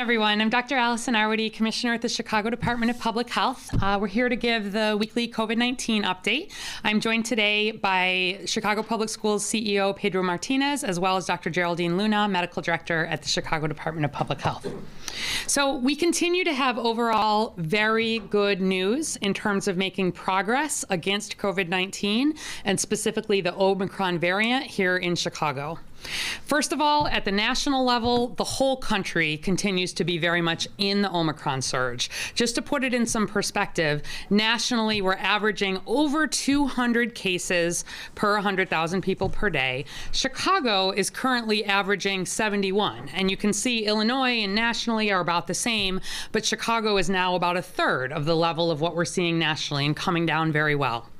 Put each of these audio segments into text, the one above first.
everyone. I'm Dr. Allison Arwady, Commissioner at the Chicago Department of Public Health. Uh, we're here to give the weekly COVID 19 update. I'm joined today by Chicago Public Schools CEO Pedro Martinez, as well as Dr. Geraldine Luna, Medical Director at the Chicago Department of Public Health. So, we continue to have overall very good news in terms of making progress against COVID 19 and specifically the Omicron variant here in Chicago. First of all, at the national level, the whole country continues to be very much in the Omicron surge. Just to put it in some perspective, nationally, we're averaging over 200 cases per 100,000 people per day. Chicago is currently averaging 71. And you can see Illinois and nationally are about the same, but Chicago is now about a third of the level of what we're seeing nationally and coming down very well.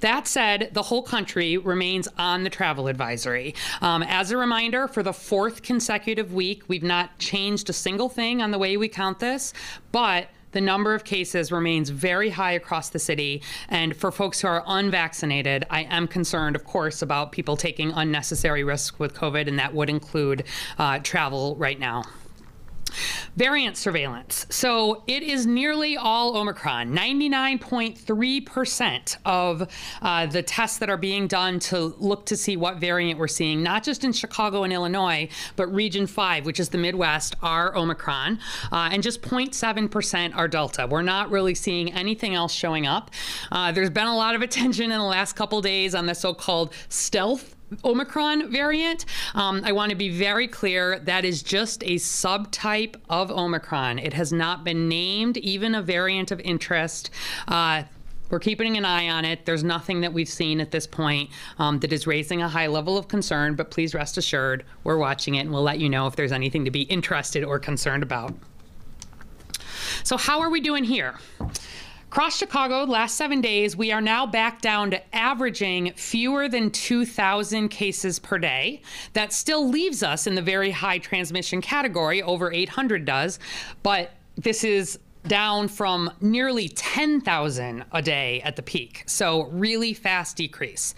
That said, the whole country remains on the travel advisory. Um, as a reminder, for the fourth consecutive week, we've not changed a single thing on the way we count this, but the number of cases remains very high across the city. And for folks who are unvaccinated, I am concerned, of course, about people taking unnecessary risks with COVID, and that would include uh, travel right now. Variant surveillance. So it is nearly all Omicron. 99.3% of uh, the tests that are being done to look to see what variant we're seeing, not just in Chicago and Illinois, but Region 5, which is the Midwest, are Omicron. Uh, and just 0.7% are Delta. We're not really seeing anything else showing up. Uh, there's been a lot of attention in the last couple days on the so called stealth Omicron variant. Um, I want to be very clear that is just a subtype of Omicron. It has not been named, even a variant of interest. Uh, we're keeping an eye on it. There's nothing that we've seen at this point um, that is raising a high level of concern, but please rest assured we're watching it and we'll let you know if there's anything to be interested or concerned about. So, how are we doing here? Across Chicago, the last seven days, we are now back down to averaging fewer than 2,000 cases per day. That still leaves us in the very high transmission category, over 800 does, but this is down from nearly 10,000 a day at the peak. So, really fast decrease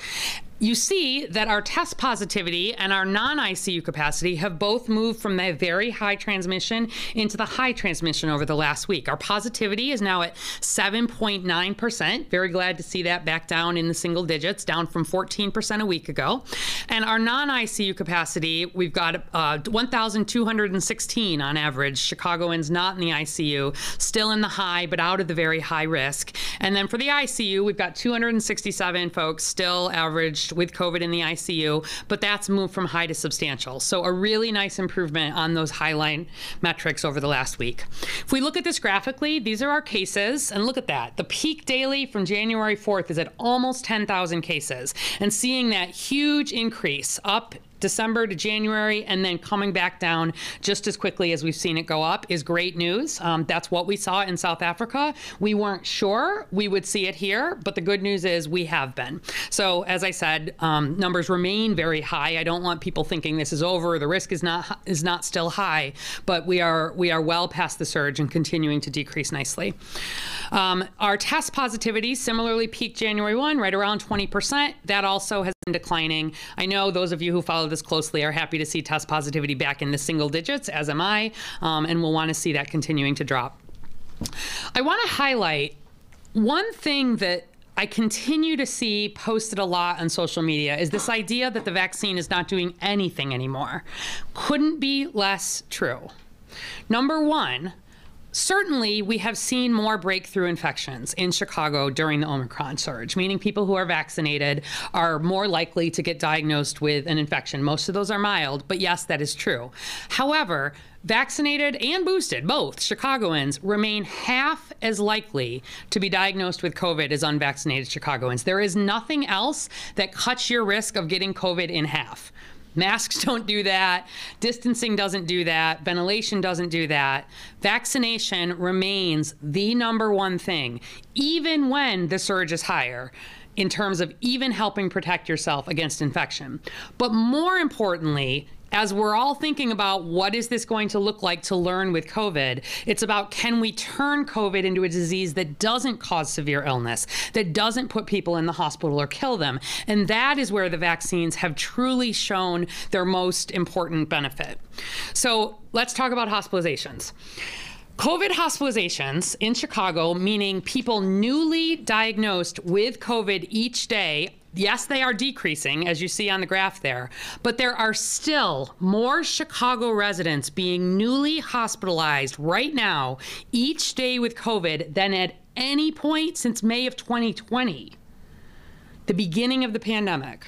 you see that our test positivity and our non ICU capacity have both moved from the very high transmission into the high transmission over the last week. Our positivity is now at 7.9%. Very glad to see that back down in the single digits, down from 14% a week ago. And our non ICU capacity, we've got uh, 1,216 on average. Chicagoans not in the ICU, still in the high, but out of the very high risk. And then for the ICU, we've got 267 folks still average with COVID in the ICU, but that's moved from high to substantial. So a really nice improvement on those highline metrics over the last week. If we look at this graphically, these are our cases, and look at that. The peak daily from January 4th is at almost 10,000 cases, and seeing that huge increase up December to January and then coming back down just as quickly as we've seen it go up is great news. Um, that's what we saw in South Africa. We weren't sure we would see it here, but the good news is we have been. So, as I said, um, numbers remain very high. I don't want people thinking this is over. The risk is not is not still high, but we are we are well past the surge and continuing to decrease nicely. Um, our test positivity similarly peaked January 1, right around 20%. That also has declining. I know those of you who follow this closely are happy to see test positivity back in the single digits, as am I, um, and we'll want to see that continuing to drop. I want to highlight one thing that I continue to see posted a lot on social media is this idea that the vaccine is not doing anything anymore. Couldn't be less true. Number one, Certainly, we have seen more breakthrough infections in Chicago during the Omicron surge, meaning people who are vaccinated are more likely to get diagnosed with an infection. Most of those are mild, but yes, that is true. However, vaccinated and boosted, both Chicagoans, remain half as likely to be diagnosed with COVID as unvaccinated Chicagoans. There is nothing else that cuts your risk of getting COVID in half. Masks don't do that. Distancing doesn't do that. Ventilation doesn't do that. Vaccination remains the number one thing, even when the surge is higher in terms of even helping protect yourself against infection. But more importantly, as we're all thinking about what is this going to look like to learn with COVID, it's about can we turn COVID into a disease that doesn't cause severe illness, that doesn't put people in the hospital or kill them. And that is where the vaccines have truly shown their most important benefit. So let's talk about hospitalizations. COVID hospitalizations in Chicago, meaning people newly diagnosed with COVID each day, yes, they are decreasing, as you see on the graph there, but there are still more Chicago residents being newly hospitalized right now each day with COVID than at any point since May of 2020, the beginning of the pandemic.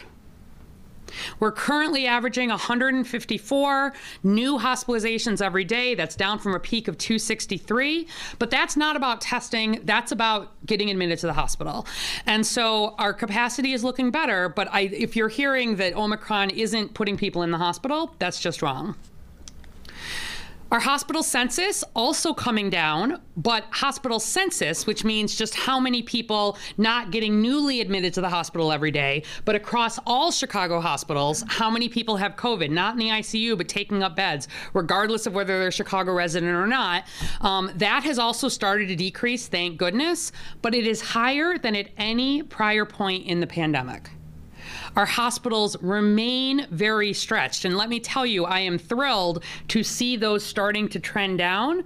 We're currently averaging 154 new hospitalizations every day. That's down from a peak of 263. But that's not about testing, that's about getting admitted to the hospital. And so our capacity is looking better. But I, if you're hearing that Omicron isn't putting people in the hospital, that's just wrong. Our hospital census also coming down, but hospital census, which means just how many people not getting newly admitted to the hospital every day, but across all Chicago hospitals, how many people have COVID, not in the ICU, but taking up beds, regardless of whether they're Chicago resident or not. Um, that has also started to decrease, thank goodness, but it is higher than at any prior point in the pandemic. Our hospitals remain very stretched. And let me tell you, I am thrilled to see those starting to trend down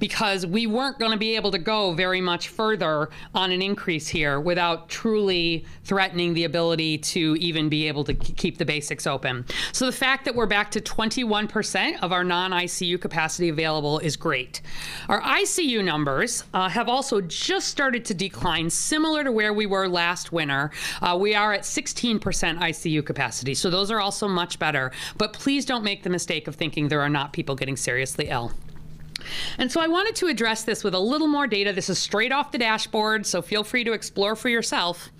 because we weren't going to be able to go very much further on an increase here without truly threatening the ability to even be able to keep the basics open. So the fact that we're back to 21% of our non ICU capacity available is great. Our ICU numbers uh, have also just started to decline, similar to where we were last winter. Uh, we are at 16% ICU capacity, so those are also much better. But please don't make the mistake of thinking there are not people getting seriously ill. And so I wanted to address this with a little more data. This is straight off the dashboard, so feel free to explore for yourself.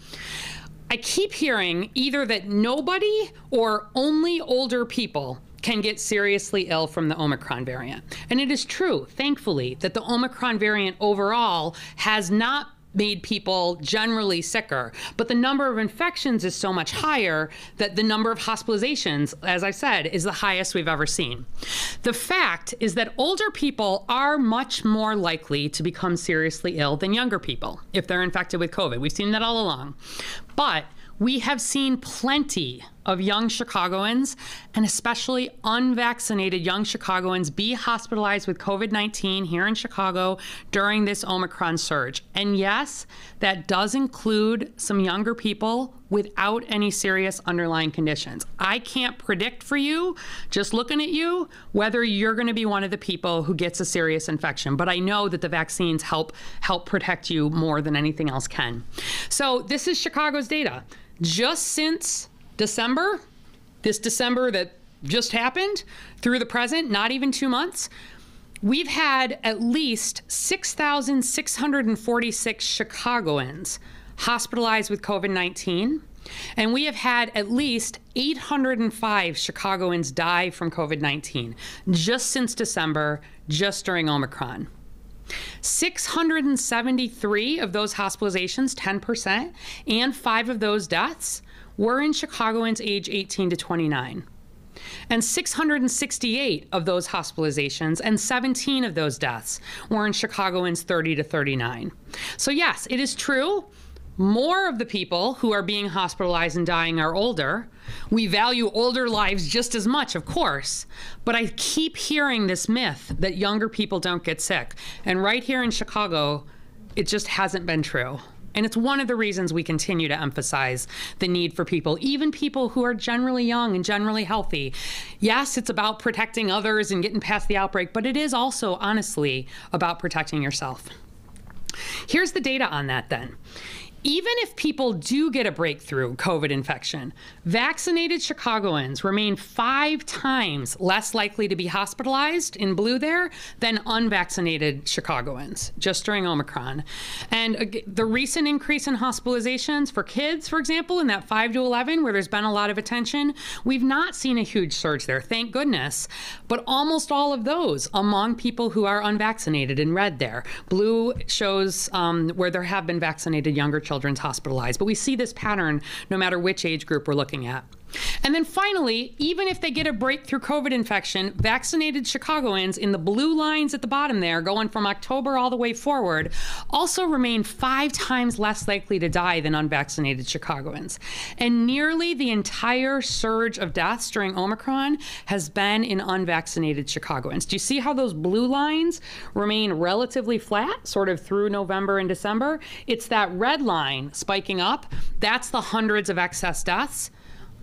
I keep hearing either that nobody or only older people can get seriously ill from the Omicron variant. And it is true, thankfully, that the Omicron variant overall has not made people generally sicker. But the number of infections is so much higher that the number of hospitalizations, as I said, is the highest we've ever seen. The fact is that older people are much more likely to become seriously ill than younger people if they're infected with COVID. We've seen that all along. But we have seen plenty of young Chicagoans, and especially unvaccinated young Chicagoans, be hospitalized with COVID 19 here in Chicago during this Omicron surge. And yes, that does include some younger people without any serious underlying conditions. I can't predict for you, just looking at you, whether you're going to be one of the people who gets a serious infection, but I know that the vaccines help help protect you more than anything else can. So, this is Chicago's data just since December, this December that just happened through the present, not even two months, we've had at least 6,646 Chicagoans hospitalized with COVID 19. And we have had at least 805 Chicagoans die from COVID 19 just since December, just during Omicron. 673 of those hospitalizations, 10%, and five of those deaths were in Chicagoans age 18 to 29. And 668 of those hospitalizations and 17 of those deaths were in Chicagoans 30 to 39. So, yes, it is true more of the people who are being hospitalized and dying are older. We value older lives just as much, of course, but I keep hearing this myth that younger people don't get sick. And right here in Chicago, it just hasn't been true. And it's one of the reasons we continue to emphasize the need for people, even people who are generally young and generally healthy. Yes, it's about protecting others and getting past the outbreak, but it is also, honestly, about protecting yourself. Here's the data on that then even if people do get a breakthrough COVID infection, vaccinated Chicagoans remain five times less likely to be hospitalized in blue there than unvaccinated Chicagoans just during Omicron. And the recent increase in hospitalizations for kids, for example, in that 5 to 11, where there's been a lot of attention, we've not seen a huge surge there, thank goodness. But almost all of those among people who are unvaccinated in red there. Blue shows um, where there have been vaccinated younger children's hospitalized. But we see this pattern no matter which age group we're looking at. And then finally, even if they get a breakthrough COVID infection, vaccinated Chicagoans in the blue lines at the bottom there, going from October all the way forward, also remain five times less likely to die than unvaccinated Chicagoans. And nearly the entire surge of deaths during Omicron has been in unvaccinated Chicagoans. Do you see how those blue lines remain relatively flat, sort of through November and December? It's that red line spiking up. That's the hundreds of excess deaths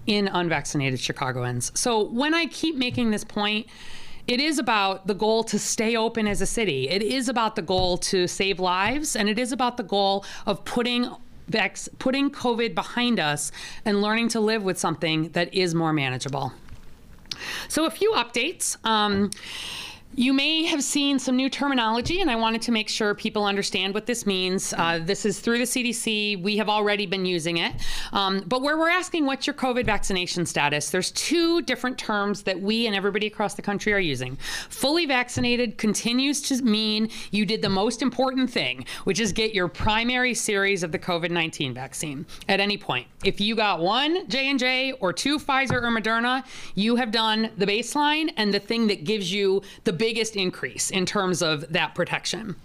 in unvaccinated Chicagoans. So when I keep making this point, it is about the goal to stay open as a city. It is about the goal to save lives, and it is about the goal of putting vac- putting COVID behind us and learning to live with something that is more manageable. So, a few updates. Um, you may have seen some new terminology, and I wanted to make sure people understand what this means. Uh, this is through the CDC. We have already been using it. Um, but where we're asking what's your COVID vaccination status, there's two different terms that we and everybody across the country are using. Fully vaccinated continues to mean you did the most important thing, which is get your primary series of the COVID-19 vaccine at any point. If you got one J&J or two Pfizer or Moderna, you have done the baseline and the thing that gives you the biggest increase in terms of that protection.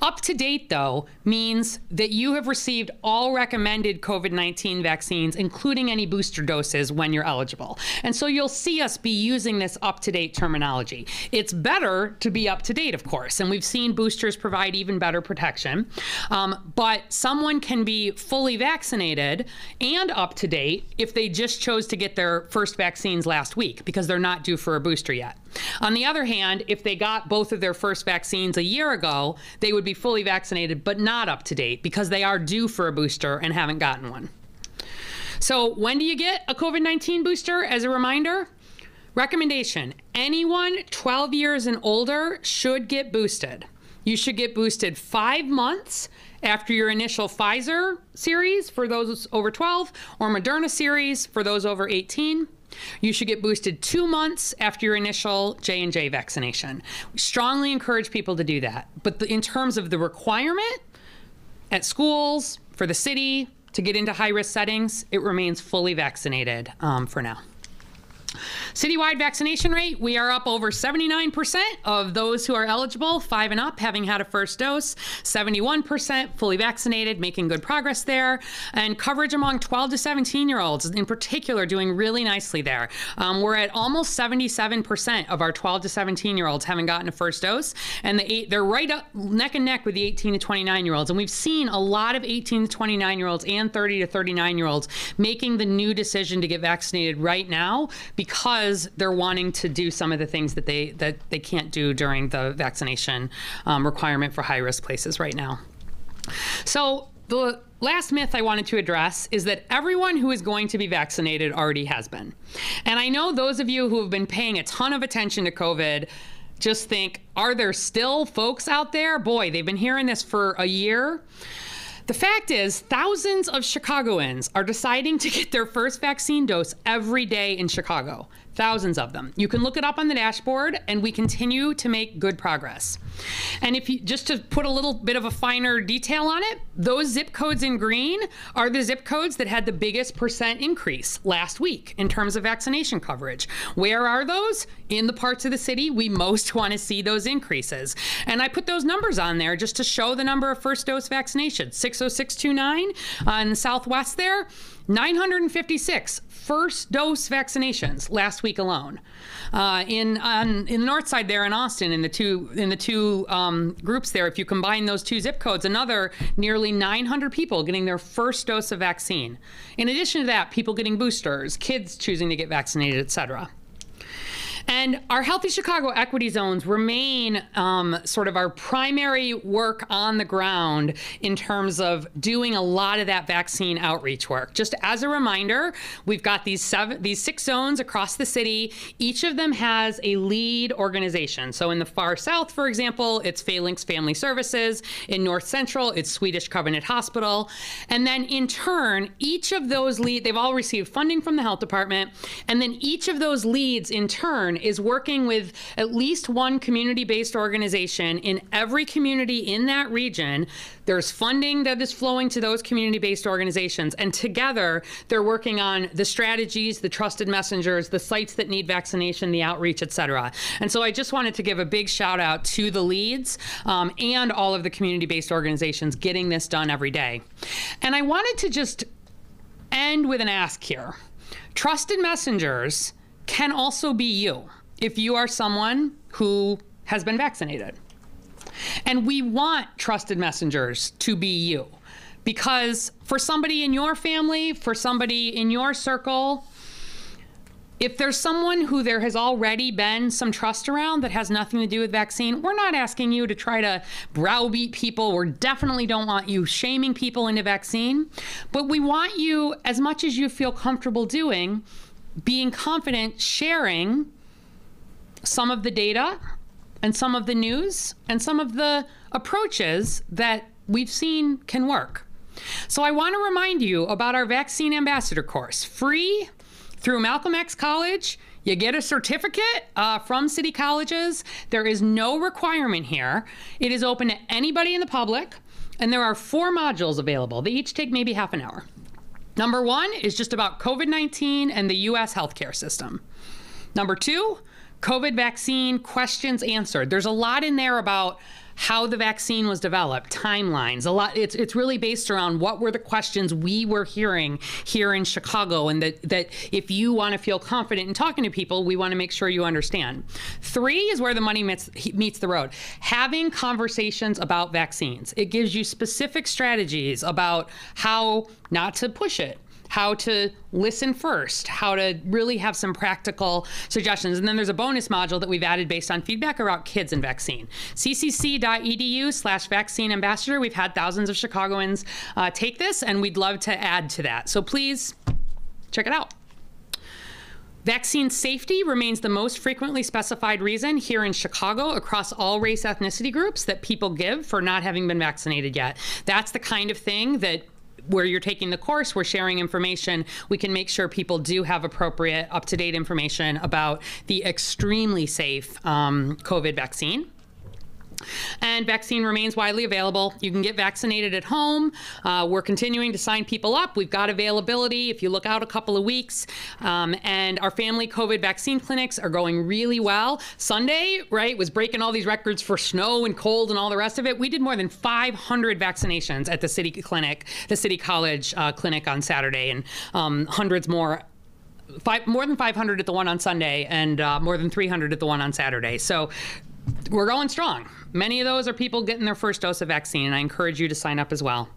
Up to date, though, means that you have received all recommended COVID 19 vaccines, including any booster doses when you're eligible. And so you'll see us be using this up to date terminology. It's better to be up to date, of course, and we've seen boosters provide even better protection. Um, but someone can be fully vaccinated and up to date if they just chose to get their first vaccines last week because they're not due for a booster yet. On the other hand, if they got both of their first vaccines a year ago, they would be fully vaccinated but not up to date because they are due for a booster and haven't gotten one. So, when do you get a COVID 19 booster? As a reminder, recommendation anyone 12 years and older should get boosted. You should get boosted five months after your initial Pfizer series for those over 12 or Moderna series for those over 18. You should get boosted two months after your initial J and J vaccination. We strongly encourage people to do that. But the, in terms of the requirement at schools for the city to get into high risk settings, it remains fully vaccinated um, for now. Citywide vaccination rate, we are up over 79% of those who are eligible, five and up, having had a first dose, 71% fully vaccinated, making good progress there, and coverage among 12 to 17 year olds in particular doing really nicely there. Um, we're at almost 77% of our 12 to 17 year olds having gotten a first dose, and the eight, they're right up neck and neck with the 18 to 29 year olds. And we've seen a lot of 18 to 29 year olds and 30 to 39 year olds making the new decision to get vaccinated right now because they're wanting to do some of the things that they that they can't do during the vaccination um, requirement for high risk places right now. So the last myth I wanted to address is that everyone who is going to be vaccinated already has been. And I know those of you who have been paying a ton of attention to COVID just think, are there still folks out there? Boy, they've been hearing this for a year. The fact is, thousands of Chicagoans are deciding to get their first vaccine dose every day in Chicago. Thousands of them. You can look it up on the dashboard, and we continue to make good progress. And if you just to put a little bit of a finer detail on it, those zip codes in green are the zip codes that had the biggest percent increase last week in terms of vaccination coverage. Where are those? In the parts of the city we most want to see those increases. And I put those numbers on there just to show the number of first dose vaccinations 60629 on uh, the southwest there. 956 first dose vaccinations last week alone. Uh, in on in the north side there in Austin, in the two in the two um, groups there, if you combine those two zip codes, another nearly 900 people getting their first dose of vaccine. In addition to that, people getting boosters, kids choosing to get vaccinated, et cetera. And our Healthy Chicago equity zones remain um, sort of our primary work on the ground in terms of doing a lot of that vaccine outreach work. Just as a reminder, we've got these seven, these six zones across the city. Each of them has a lead organization. So in the far south, for example, it's Phalanx Family Services. In North Central, it's Swedish Covenant Hospital. And then in turn, each of those lead, they've all received funding from the health department. And then each of those leads in turn Is working with at least one community based organization in every community in that region. There's funding that is flowing to those community based organizations, and together they're working on the strategies, the trusted messengers, the sites that need vaccination, the outreach, et cetera. And so I just wanted to give a big shout out to the leads um, and all of the community based organizations getting this done every day. And I wanted to just end with an ask here. Trusted messengers can also be you if you are someone who has been vaccinated. And we want trusted messengers to be you because for somebody in your family, for somebody in your circle, if there's someone who there has already been some trust around that has nothing to do with vaccine, we're not asking you to try to browbeat people. We definitely don't want you shaming people into vaccine, but we want you, as much as you feel comfortable doing, being confident sharing some of the data and some of the news and some of the approaches that we've seen can work. So I want to remind you about our vaccine ambassador course, free through Malcolm X College. You get a certificate uh, from city colleges. There is no requirement here. It is open to anybody in the public, and there are four modules available. They each take maybe half an hour. Number one is just about COVID 19 and the US healthcare system. Number two, COVID vaccine questions answered. There's a lot in there about how the vaccine was developed, timelines. A lot. It's it's really based around what were the questions we were hearing here in Chicago, and that that if you want to feel confident in talking to people, we want to make sure you understand. Three is where the money meets meets the road. Having conversations about vaccines. It gives you specific strategies about how not to push it how to listen first, how to really have some practical suggestions. And then there's a bonus module that we've added based on feedback about kids and vaccine. ccc.edu slash vaccine ambassador. We've had thousands of Chicagoans uh, take this, and we'd love to add to that. So please check it out. Vaccine safety remains the most frequently specified reason here in Chicago across all race ethnicity groups that people give for not having been vaccinated yet. That's the kind of thing that where you're taking the course, we're sharing information. We can make sure people do have appropriate, up to date information about the extremely safe um, COVID vaccine. And vaccine remains widely available. You can get vaccinated at home. Uh, we're continuing to sign people up. We've got availability if you look out a couple of weeks. Um, and our family COVID vaccine clinics are going really well. Sunday, right, was breaking all these records for snow and cold and all the rest of it. We did more than 500 vaccinations at the city clinic, the city college uh, clinic on Saturday, and um, hundreds more Five, more than 500 at the one on Sunday and uh, more than 300 at the one on Saturday. So we're going strong. Many of those are people getting their first dose of vaccine, and I encourage you to sign up as well.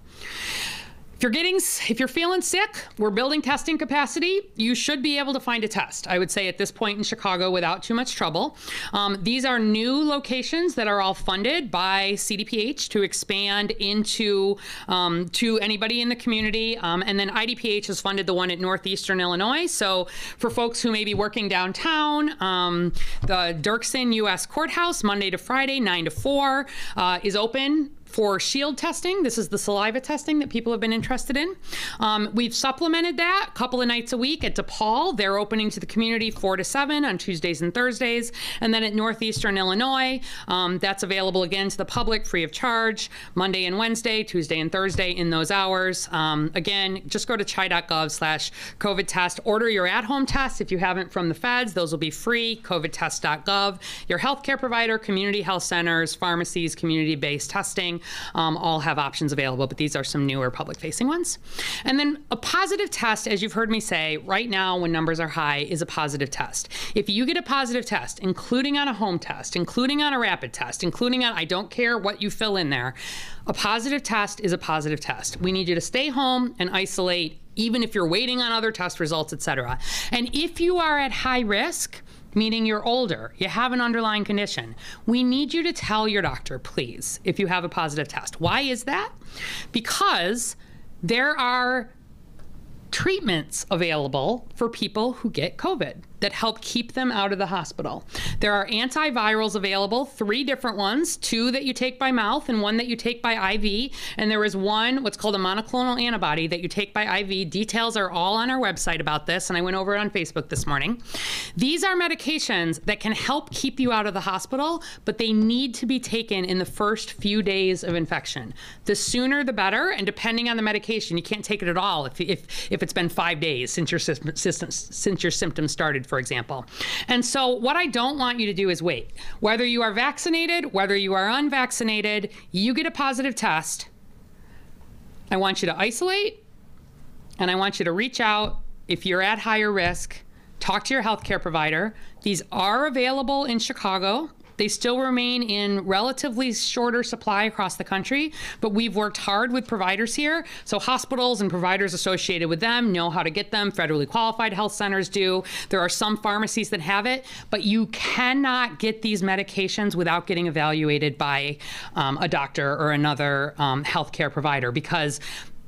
If you're getting, if you're feeling sick, we're building testing capacity. You should be able to find a test. I would say at this point in Chicago without too much trouble. Um, these are new locations that are all funded by CDPH to expand into um, to anybody in the community. Um, and then IDPH has funded the one at Northeastern Illinois. So for folks who may be working downtown, um, the Dirksen U.S. Courthouse Monday to Friday, nine to four, uh, is open for shield testing. This is the saliva testing that people have been interested in. Um, we've supplemented that a couple of nights a week at DePaul. They're opening to the community 4 to 7 on Tuesdays and Thursdays. And then at Northeastern Illinois, um, that's available again to the public free of charge Monday and Wednesday, Tuesday and Thursday in those hours. Um, again, just go to chi.gov slash COVID test. Order your at home test if you haven't from the feds. Those will be free, covidtest.gov. Your healthcare provider, community health centers, pharmacies, community based testing um, all have options available, but these are some newer public facing ones. And then a positive test, as you've heard me say, right now when numbers are high, is a positive test. If you get a positive test, including on a home test, including on a rapid test, including on, I don't care what you fill in there, a positive test is a positive test. We need you to stay home and isolate even if you're waiting on other test results, et cetera. And if you are at high risk, meaning you're older, you have an underlying condition, we need you to tell your doctor, please, if you have a positive test. Why is that? Because there are treatments available for people who get COVID. That help keep them out of the hospital. There are antivirals available, three different ones, two that you take by mouth and one that you take by IV. And there is one, what's called a monoclonal antibody, that you take by IV. Details are all on our website about this, and I went over it on Facebook this morning. These are medications that can help keep you out of the hospital, but they need to be taken in the first few days of infection. The sooner the better, and depending on the medication, you can't take it at all if, if, if it's been five days since your, system, since your symptoms started for example. And so, what I don't want you to do is wait. Whether you are vaccinated, whether you are unvaccinated, you get a positive test. I want you to isolate and I want you to reach out if you're at higher risk. Talk to your healthcare provider. These are available in Chicago. They still remain in relatively shorter supply across the country, but we've worked hard with providers here. So hospitals and providers associated with them know how to get them. Federally qualified health centers do. There are some pharmacies that have it, but you cannot get these medications without getting evaluated by um, a doctor or another um, healthcare provider because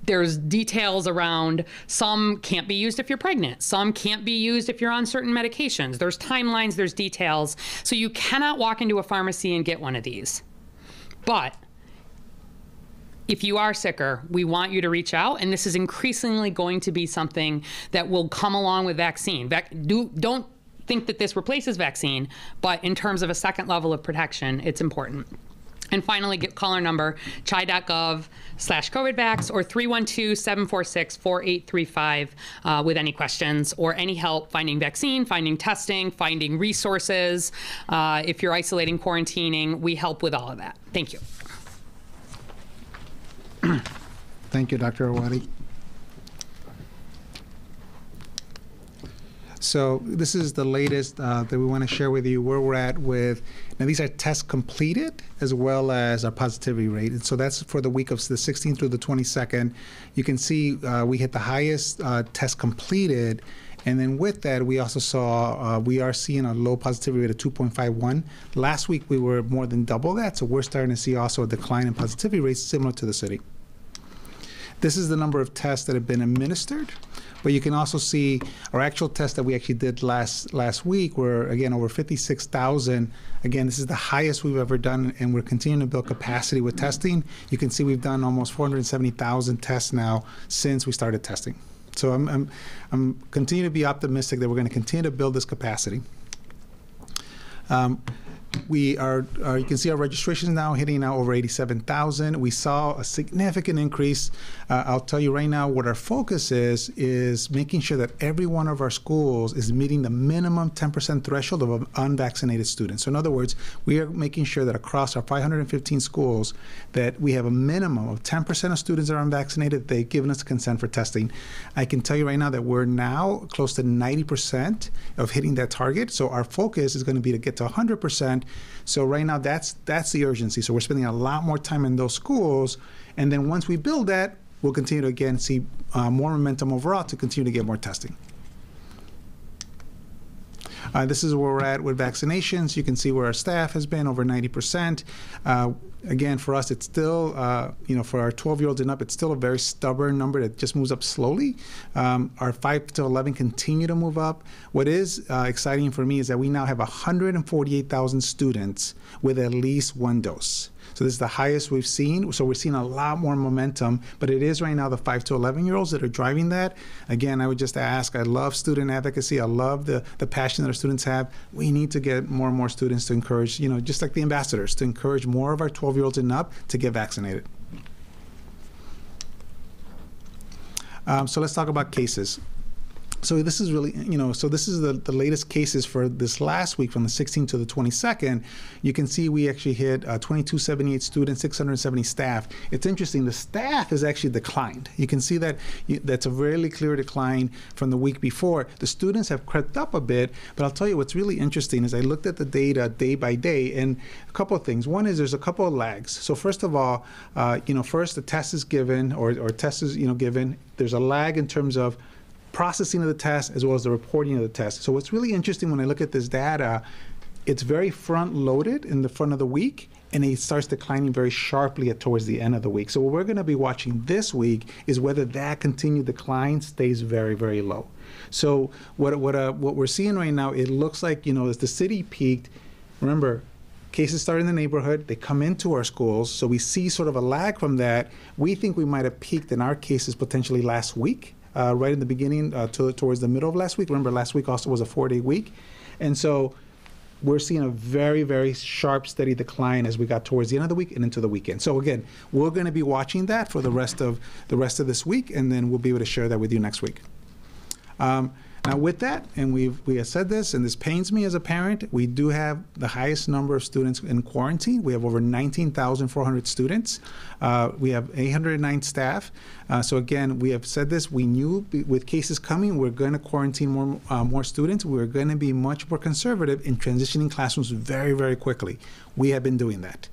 there's details around some can't be used if you're pregnant, some can't be used if you're on certain medications. There's timelines, there's details. So you cannot walk into a pharmacy and get one of these. But if you are sicker, we want you to reach out, and this is increasingly going to be something that will come along with vaccine. Vac- do, don't think that this replaces vaccine, but in terms of a second level of protection, it's important. And finally, get call our number, chi.gov slash COVIDVax or 312-746-4835 uh, with any questions or any help finding vaccine, finding testing, finding resources. Uh, if you're isolating, quarantining, we help with all of that. Thank you. Thank you, Dr. Arwady. So this is the latest uh, that we want to share with you where we're at with. Now these are tests completed as well as our positivity rate. And so that's for the week of the 16th through the 22nd. You can see uh, we hit the highest uh, test completed. And then with that, we also saw uh, we are seeing a low positivity rate of 2.51. Last week we were more than double that, so we're starting to see also a decline in positivity rates similar to the city. This is the number of tests that have been administered. But you can also see our actual test that we actually did last last week were again over 56,000. Again, this is the highest we've ever done, and we're continuing to build capacity with testing. You can see we've done almost 470,000 tests now since we started testing. So I'm, I'm, I'm continuing to be optimistic that we're going to continue to build this capacity. Um, we are, uh, you can see our registrations now hitting now over 87,000. We saw a significant increase. Uh, I'll tell you right now what our focus is, is making sure that every one of our schools is meeting the minimum 10% threshold of unvaccinated students. So in other words, we are making sure that across our 515 schools that we have a minimum of 10% of students that are unvaccinated, they've given us consent for testing. I can tell you right now that we're now close to 90% of hitting that target. So our focus is going to be to get to 100% so right now, that's that's the urgency. So we're spending a lot more time in those schools, and then once we build that, we'll continue to again see uh, more momentum overall to continue to get more testing. Uh, this is where we're at with vaccinations. You can see where our staff has been over 90%. Uh, again, for us, it's still, uh, you know, for our 12 year olds and up, it's still a very stubborn number that just moves up slowly. Um, our 5 to 11 continue to move up. What is uh, exciting for me is that we now have 148,000 students with at least one dose. So this is the highest we've seen. So we're seeing a lot more momentum, but it is right now the 5 to 11 year olds that are driving that. Again, I would just ask, I love student advocacy. I love the, the passion that our students have. We need to get more and more students to encourage, you know, just like the ambassadors, to encourage more of our 12 year olds and up to get vaccinated. Um, so let's talk about cases so this is really, you know, so this is the, the latest cases for this last week from the 16th to the 22nd. You can see we actually hit uh, 2278 students, 670 staff. It's interesting, the staff has actually declined. You can see that you, that's a really clear decline from the week before. The students have crept up a bit, but I'll tell you what's really interesting is I looked at the data day by day, and a couple of things. One is there's a couple of lags. So first of all, uh, you know, first the test is given or, or test is, you know, given. There's a lag in terms of processing of the test as well as the reporting of the test. So what's really interesting when I look at this data, it's very front loaded in the front of the week and it starts declining very sharply at towards the end of the week. So what we're going to be watching this week is whether that continued decline stays very, very low. So what what uh, what we're seeing right now, it looks like you know as the city peaked. Remember, cases start in the neighborhood, they come into our schools, so we see sort of a lag from that. We think we might have peaked in our cases potentially last week, uh, right in the beginning uh, to, towards the middle of last week. Remember, last week also was a four-day week, and so we're seeing a very, very sharp, steady decline as we got towards the end of the week and into the weekend. So again, we're going to be watching that for the rest of the rest of this week, and then we'll be able to share that with you next week. Um, now, with that, and we've we have said this, and this pains me as a parent, we do have the highest number of students in quarantine. We have over 19,400 students. Uh, we have 809 staff. Uh, so again, we have said this. We knew with cases coming, we're going to quarantine more uh, more students. We're going to be much more conservative in transitioning classrooms very, very quickly. We have been doing that.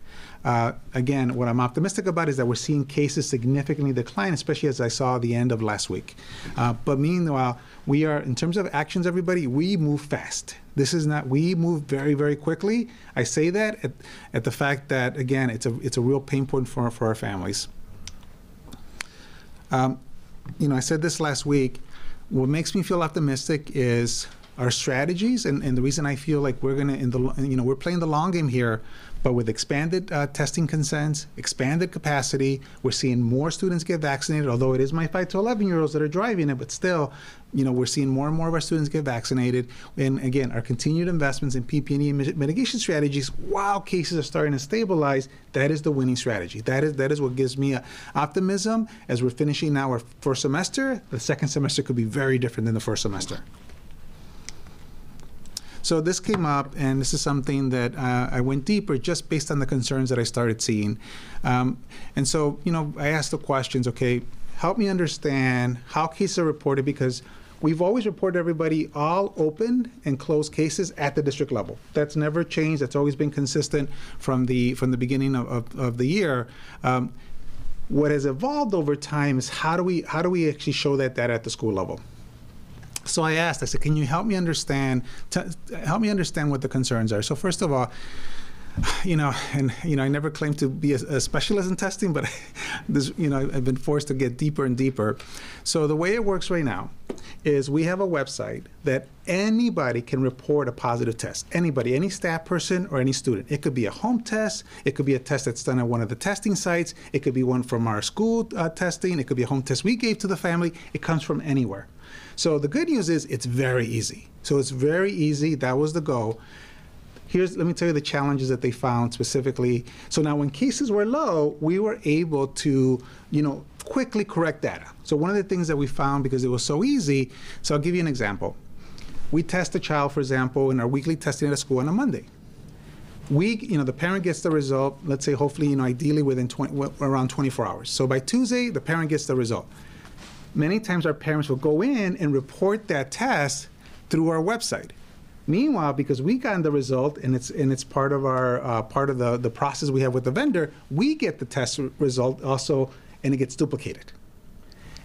Uh, again, what I'm optimistic about is that we're seeing cases significantly decline, especially as I saw the end of last week. Uh, but meanwhile, we are, in terms of actions, everybody, we move fast. This is not, we move very, very quickly. I say that at, at the fact that, again, it's a, it's a real pain point for, for our families. Um, you know, I said this last week. What makes me feel optimistic is our strategies, and, and the reason I feel like we're gonna, in the, you know, we're playing the long game here, but with expanded uh, testing consents, expanded capacity, we're seeing more students get vaccinated. Although it is my five to 11 year olds that are driving it, but still, you know, we're seeing more and more of our students get vaccinated. And again, our continued investments in PPE mitigation strategies, while cases are starting to stabilize, that is the winning strategy. That is that is what gives me optimism as we're finishing now our first semester. The second semester could be very different than the first semester. So this came up, and this is something that uh, I went deeper just based on the concerns that I started seeing. Um, and so, you know, I asked the questions. Okay, help me understand how cases are reported because we've always reported everybody all open and closed cases at the district level. That's never changed. That's always been consistent from the from the beginning of, of, of the year. Um, what has evolved over time is how do we how do we actually show that data at the school level? So I asked, I said, can you help me understand, help me understand what the concerns are? So first of all, you know, and you know, I never claimed to be a, a specialist in testing, but this, you know, I've been forced to get deeper and deeper. So the way it works right now is we have a website that anybody can report a positive test. Anybody, any staff person or any student. It could be a home test. It could be a test that's done at one of the testing sites. It could be one from our school uh, testing. It could be a home test we gave to the family. It comes from anywhere. So the good news is it's very easy. So it's very easy. That was the goal. Here's let me tell you the challenges that they found specifically. So now when cases were low, we were able to, you know, quickly correct data. So one of the things that we found because it was so easy, so I'll give you an example. We test a child, for example, in our weekly testing at a school on a Monday. We, you know, the parent gets the result, let's say hopefully, you know, ideally within 20, around 24 hours. So by Tuesday, the parent gets the result many times our parents will go in and report that test through our website. Meanwhile, because we got the result and it's and it's part of our uh, part of the the process we have with the vendor, we get the test result also, and it gets duplicated.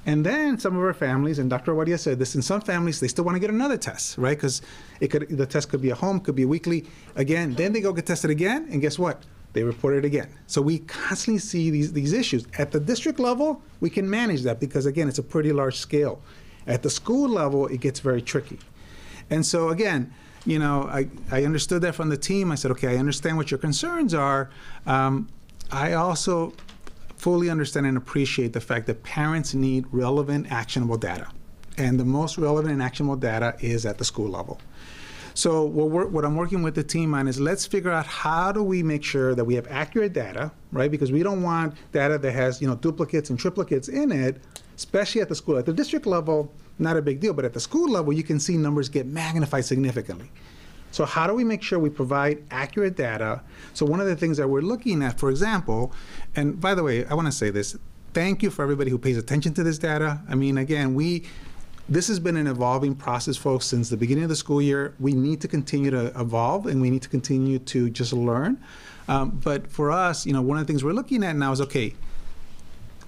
And then some of our families, and Dr. Arwady said this, in some families they still want to get another test, right? Because it could the test could be a home, could be weekly. Again, then they go get tested again, and guess what? They report it again. So we constantly see these, these issues. At the district level, we can manage that because, again, it's a pretty large scale. At the school level, it gets very tricky. And so, again, you know, I, I understood that from the team. I said, okay, I understand what your concerns are. Um, I also fully understand and appreciate the fact that parents need relevant, actionable data. And the most relevant and actionable data is at the school level. So what, what, I'm working with the team on is let's figure out how do we make sure that we have accurate data, right? Because we don't want data that has you know duplicates and triplicates in it, especially at the school. At the district level, not a big deal, but at the school level, you can see numbers get magnified significantly. So how do we make sure we provide accurate data? So one of the things that we're looking at, for example, and by the way, I want to say this. Thank you for everybody who pays attention to this data. I mean, again, we this has been an evolving process, folks, since the beginning of the school year. We need to continue to evolve and we need to continue to just learn. Um, but for us, you know, one of the things we're looking at now is okay,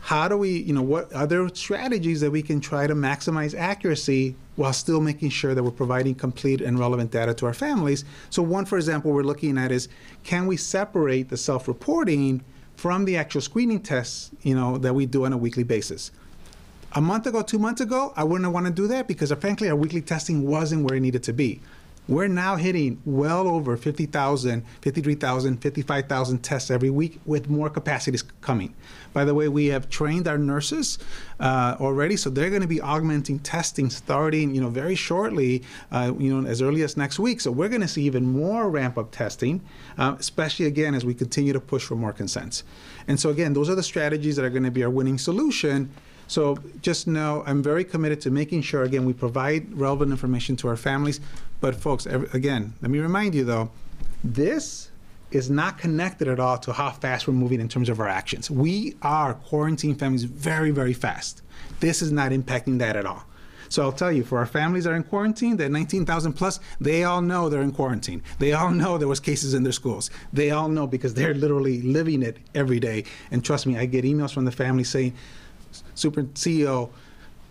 how do we, you know, what other strategies that we can try to maximize accuracy while still making sure that we're providing complete and relevant data to our families? So, one, for example, we're looking at is can we separate the self reporting from the actual screening tests, you know, that we do on a weekly basis? A month ago, two months ago, I wouldn't want to do that because, frankly, our weekly testing wasn't where it needed to be. We're now hitting well over 50,000, 53,000, 55,000 tests every week with more capacities coming. By the way, we have trained our nurses uh, already, so they're going to be augmenting testing starting, you know, very shortly, uh, you know, as early as next week. So we're going to see even more ramp up testing, uh, especially again as we continue to push for more consents. And so again, those are the strategies that are going to be our winning solution. So just know I'm very committed to making sure, again, we provide relevant information to our families. But folks, again, let me remind you though, this is not connected at all to how fast we're moving in terms of our actions. We are quarantining families very, very fast. This is not impacting that at all. So I'll tell you, for our families that are in quarantine, that 19,000 plus, they all know they're in quarantine. They all know there was cases in their schools. They all know because they're literally living it every day. And trust me, I get emails from the family saying, super CEO,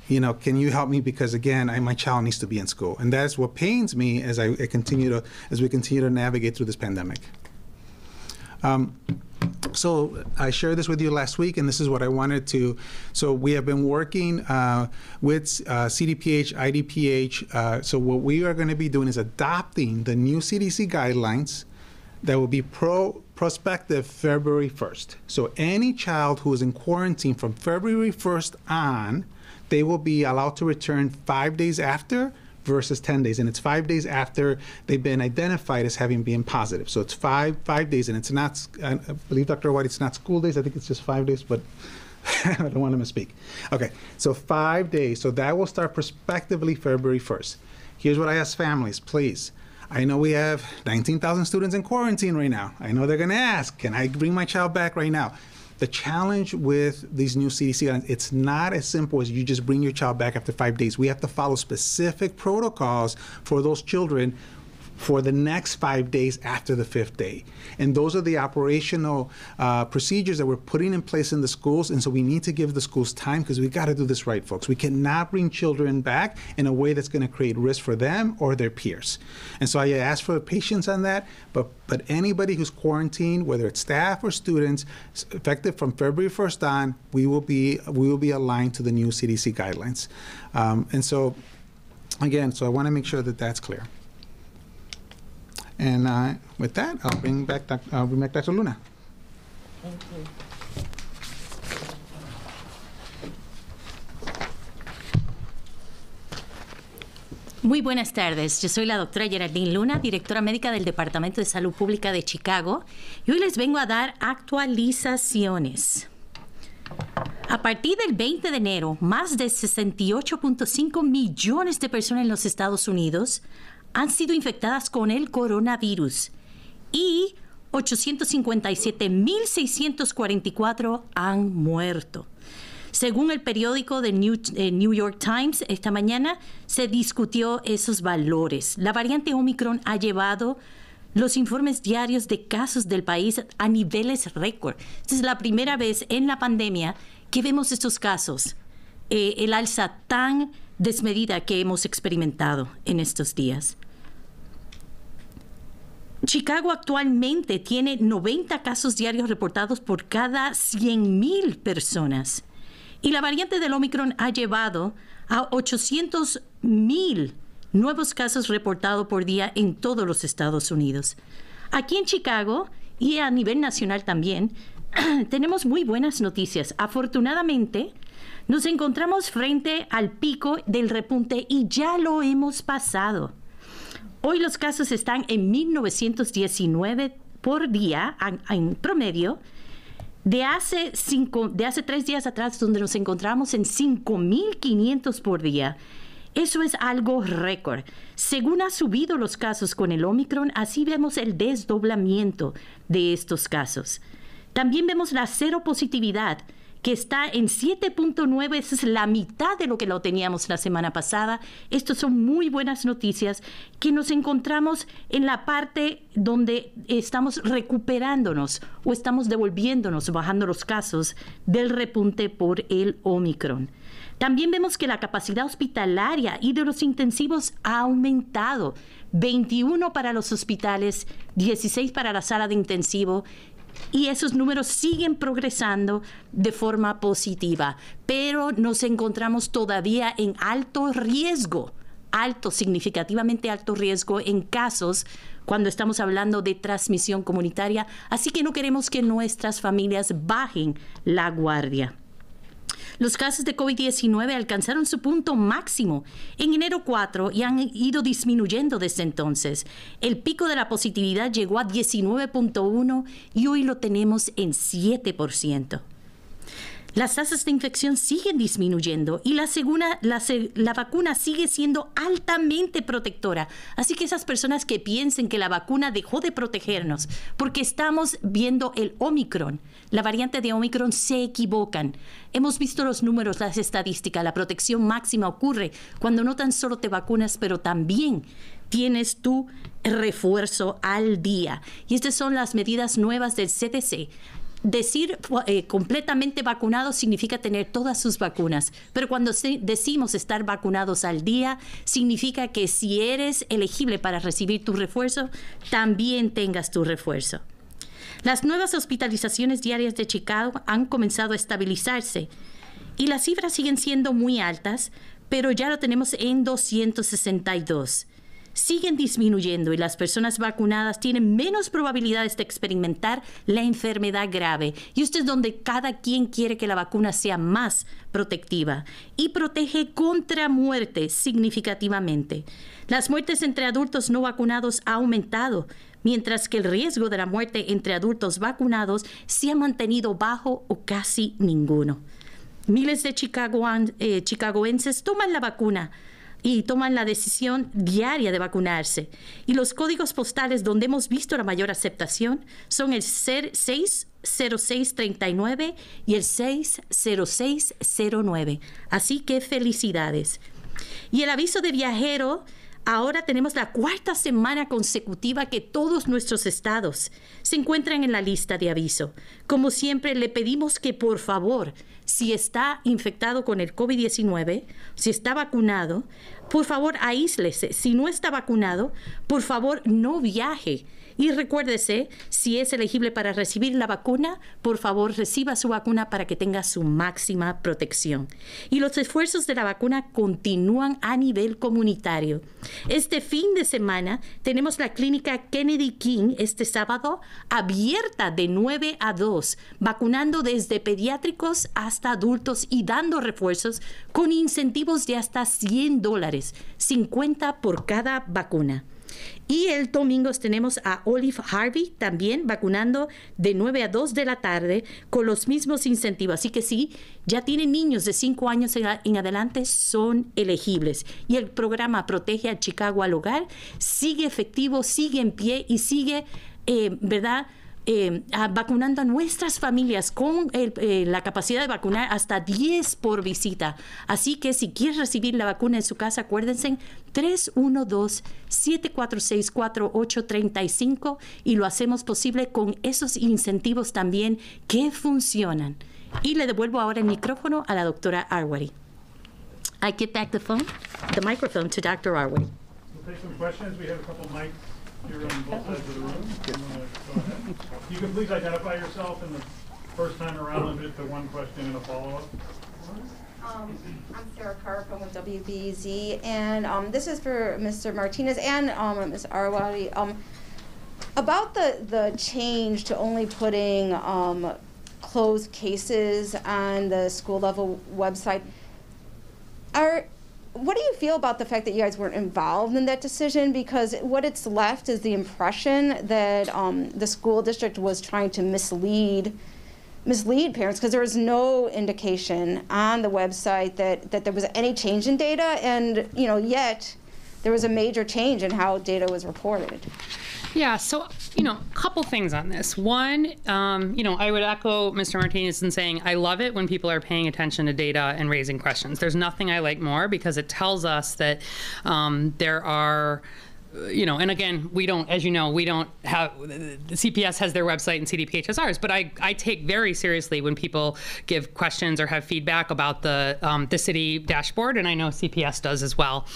you know, can you help me because again, I, my child needs to be in school, and that's what pains me as I, I continue to as we continue to navigate through this pandemic. Um, so I shared this with you last week, and this is what I wanted to. So we have been working uh, with uh, CDPH, IDPH. Uh, so what we are going to be doing is adopting the new CDC guidelines that will be pro prospective February 1st. So any child who is in quarantine from February 1st on, they will be allowed to return five days after versus 10 days. And it's five days after they've been identified as having been positive. So it's five five days. And it's not i believe dr white it's not school days. I think it's just five days but i don't want to misspeak. Okay. So five days. So that will start prospectively february 1st here's what i ask families please I know we have 19,000 students in quarantine right now. I know they're going to ask, can I bring my child back right now? The challenge with these new CDC guidelines, it's not as simple as you just bring your child back after five days. We have to follow specific protocols for those children for the next five days after the fifth day. And those are the operational uh, procedures that we're putting in place in the schools. And so we need to give the schools time because we got to do this right, folks. We cannot bring children back in a way that's going to create risk for them or their peers. And so I ask for patience on that. But but anybody who's quarantined, whether it's staff or students, effective from February 1st on, we will be we will be aligned to the new CDC guidelines. Um, and so again, so I want to make sure that that's clear. And uh, with that, I'll bring back Dr. I'll bring back Dr. Luna. Muy buenas tardes, yo soy la doctora Geraldine Luna, directora médica del Departamento de Salud Pública de Chicago, y hoy les vengo a dar actualizaciones. A partir del 20 de enero, más de 68.5 millones de personas en los Estados Unidos han sido infectadas con el coronavirus y 857.644 han muerto. Según el periódico de New, eh, New, York Times, esta mañana se discutió esos valores. La variante Omicron ha llevado los informes diarios de casos del país a niveles récord. Es la primera vez en la pandemia que vemos estos casos. Eh, el alza tan desmedida que hemos experimentado en estos días. Chicago actualmente tiene 90 casos diarios reportados por cada 100.000 personas. Y la variante del Omicron ha llevado a 800.000 nuevos casos reportados por día en todos los Estados Unidos. Aquí en Chicago y a nivel nacional también, tenemos muy buenas noticias. Afortunadamente, nos encontramos frente al pico del repunte y ya lo hemos pasado. Hoy los casos están en 1919 por día en promedio. De hace, cinco, de hace tres días atrás, donde nos encontramos en 5.500 por día. Eso es algo récord. Según ha subido los casos con el Omicron, así vemos el desdoblamiento de estos casos. También vemos la cero positividad que está en 7.9, esa es la mitad de lo que lo teníamos la semana pasada. Estas son muy buenas noticias que nos encontramos en la parte donde estamos recuperándonos o estamos devolviéndonos, bajando los casos del repunte por el Omicron. También vemos que la capacidad hospitalaria y de los intensivos ha aumentado. 21 para los hospitales, 16 para la sala de intensivo y esos números siguen progresando de forma positiva, pero nos encontramos todavía en alto riesgo, alto, significativamente alto riesgo en casos cuando estamos hablando de transmisión comunitaria, así que no queremos que nuestras familias bajen la guardia. Los casos de COVID-19 alcanzaron su punto máximo en enero 4 y han ido disminuyendo desde entonces. El pico de la positividad llegó a 19.1 y hoy lo tenemos en 7%. Las tasas de infección siguen disminuyendo y la, segunda, la, vacuna sigue siendo altamente protectora. Así que esas personas que piensen que la vacuna dejó de protegernos porque estamos viendo el Omicron, la variante de Omicron, se equivocan. Hemos visto los números, las estadísticas. La protección máxima ocurre cuando no tan solo te vacunas, pero también tienes tu refuerzo al día. Y estas son las medidas nuevas del CDC decir eh, completamente vacunado significa tener todas sus vacunas, pero cuando decimos estar vacunados al día, significa que si eres elegible para recibir tu refuerzo, también tengas tu refuerzo. Las nuevas hospitalizaciones diarias de Chicago han comenzado a estabilizarse y las cifras siguen siendo muy altas, pero ya lo tenemos en 262 siguen disminuyendo y las personas vacunadas tienen menos probabilidades de experimentar la enfermedad grave. Y esto es donde cada quien quiere que la vacuna sea más protectiva y protege contra muerte significativamente. Las muertes entre adultos no vacunados ha aumentado, mientras que el riesgo de la muerte entre adultos vacunados se ha mantenido bajo o casi ninguno. Miles de eh, chicagoenses toman la vacuna y toman la decisión diaria de vacunarse. Y los códigos postales donde hemos visto la mayor aceptación son el 60639 y el 60609. Así que felicidades. Y el aviso de viajero Ahora tenemos la cuarta semana consecutiva que todos nuestros estados se encuentran en la lista de aviso. Como siempre, le pedimos que por favor, si está infectado con el COVID-19, si está vacunado, por favor aíslese. Si no está vacunado, por favor no viaje y recuérdese, si es elegible para recibir la vacuna, por favor reciba su vacuna para que tenga su máxima protección. Y los esfuerzos de la vacuna continúan a nivel comunitario. Este fin de semana tenemos la clínica Kennedy King este sábado abierta de 9 a 2, vacunando desde pediátricos hasta adultos y dando refuerzos con incentivos de hasta 100 dólares, 50 por cada vacuna. Y el domingo tenemos a Olive Harvey también vacunando de 9 a 2 de la tarde con los mismos incentivos. Así que sí, ya tienen niños de 5 años en adelante, son elegibles. Y el programa Protege a Chicago al Hogar sigue efectivo, sigue en pie y sigue, eh, ¿verdad? Eh, vacunando a nuestras familias con eh, la capacidad de vacunar hasta 10 por visita. Así que si quieres recibir la vacuna en su casa, acuérdense 312-746-4835 y lo hacemos posible con esos incentivos también que funcionan. Y le devuelvo ahora el micrófono a la doctora Arwari. I get back the phone, the microphone to Dr. Arwari. You're on both sides of the room. You can please identify yourself and the first time around, limit it to one question and a follow-up. Um, I'm Sarah Carpenter with WBEZ, and um, this is for Mr. Martinez and um, Ms. Arwady. Um, about the, the change to only putting um, closed cases on the school level website, are what do you feel about the fact that you guys weren't involved in that decision? Because what it's left is the impression that um, the school district was trying to mislead mislead parents because there was no indication on the website that, that there was any change in data and you know yet there was a major change in how data was reported Yeah, so, you know, a couple things on this. One, um, you know, I would echo Mr. Martinez in saying I love it when people are paying attention to data and raising questions. There's nothing I like more because it tells us that um, there are you know, and again, we don't, as you know, we don't have, the CPS has their website and CDPH has ours, but I, I take very seriously when people give questions or have feedback about the, um, the city dashboard, and I know CPS does as well.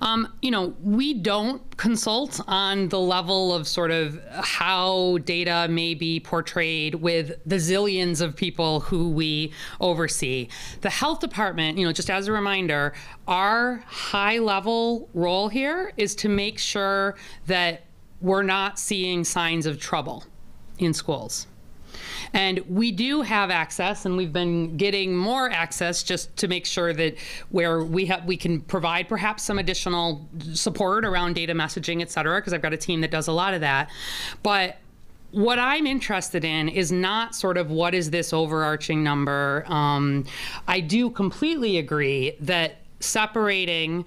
Um, you know, we don't consult on the level of sort of how data may be portrayed with the zillions of people who we oversee. The health department, you know, just as a reminder, our high level role here is to make sure that we're not seeing signs of trouble in schools. And we do have access, and we've been getting more access just to make sure that where we have we can provide perhaps some additional support around data messaging, et cetera, because I've got a team that does a lot of that. But what I'm interested in is not sort of what is this overarching number. Um, I do completely agree that separating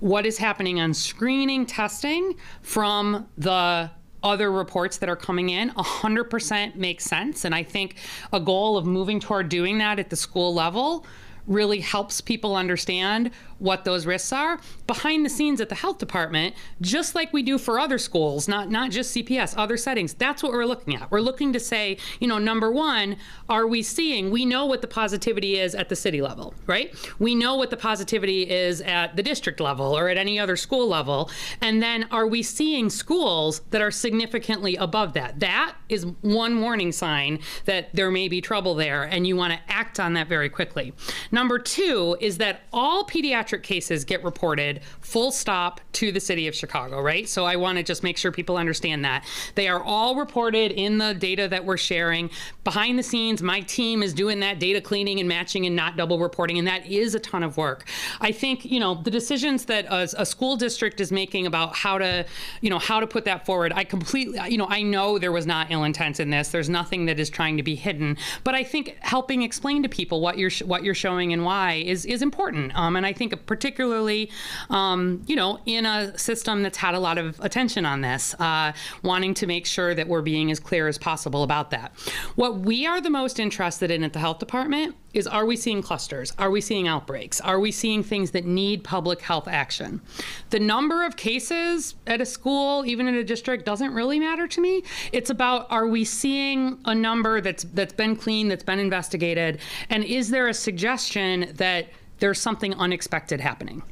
what is happening on screening testing from the other reports that are coming in 100% makes sense. And i think a goal of moving toward doing that at the school level really helps people understand what those risks are behind the scenes at the health department, just like we do for other schools, not not just CPS, other settings. That's what we're looking at. We're looking to say, you know, number one, are we seeing? We know what the positivity is at the city level, right? We know what the positivity is at the district level or at any other school level, and then are we seeing schools that are significantly above that? That is one warning sign that there may be trouble there, and you want to act on that very quickly. Number two is that all pediatric cases get reported full stop to the city of Chicago, right? So I want to just make sure people understand that. They are all reported in the data that we're sharing. Behind the scenes, my team is doing that data cleaning and matching and not double reporting, and that is a ton of work. I think, you know, the decisions that a, a school district is making about how to, you know, how to put that forward, I completely, you know, I know there was not ill intent in this. There's nothing that is trying to be hidden, but I think helping explain to people what you're what you're showing and why is is important. Um, and I think particularly, um, you know, in a system that's had a lot of attention on this, uh, wanting to make sure that we're being as clear as possible about that. What we are the most interested in at the health department is are we seeing clusters? Are we seeing outbreaks? Are we seeing things that need public health action? The number of cases at a school, even in a district, doesn't really matter to me. It's about are we seeing a number that's that's been clean, that's been investigated, and is there a suggestion that there's something unexpected happening.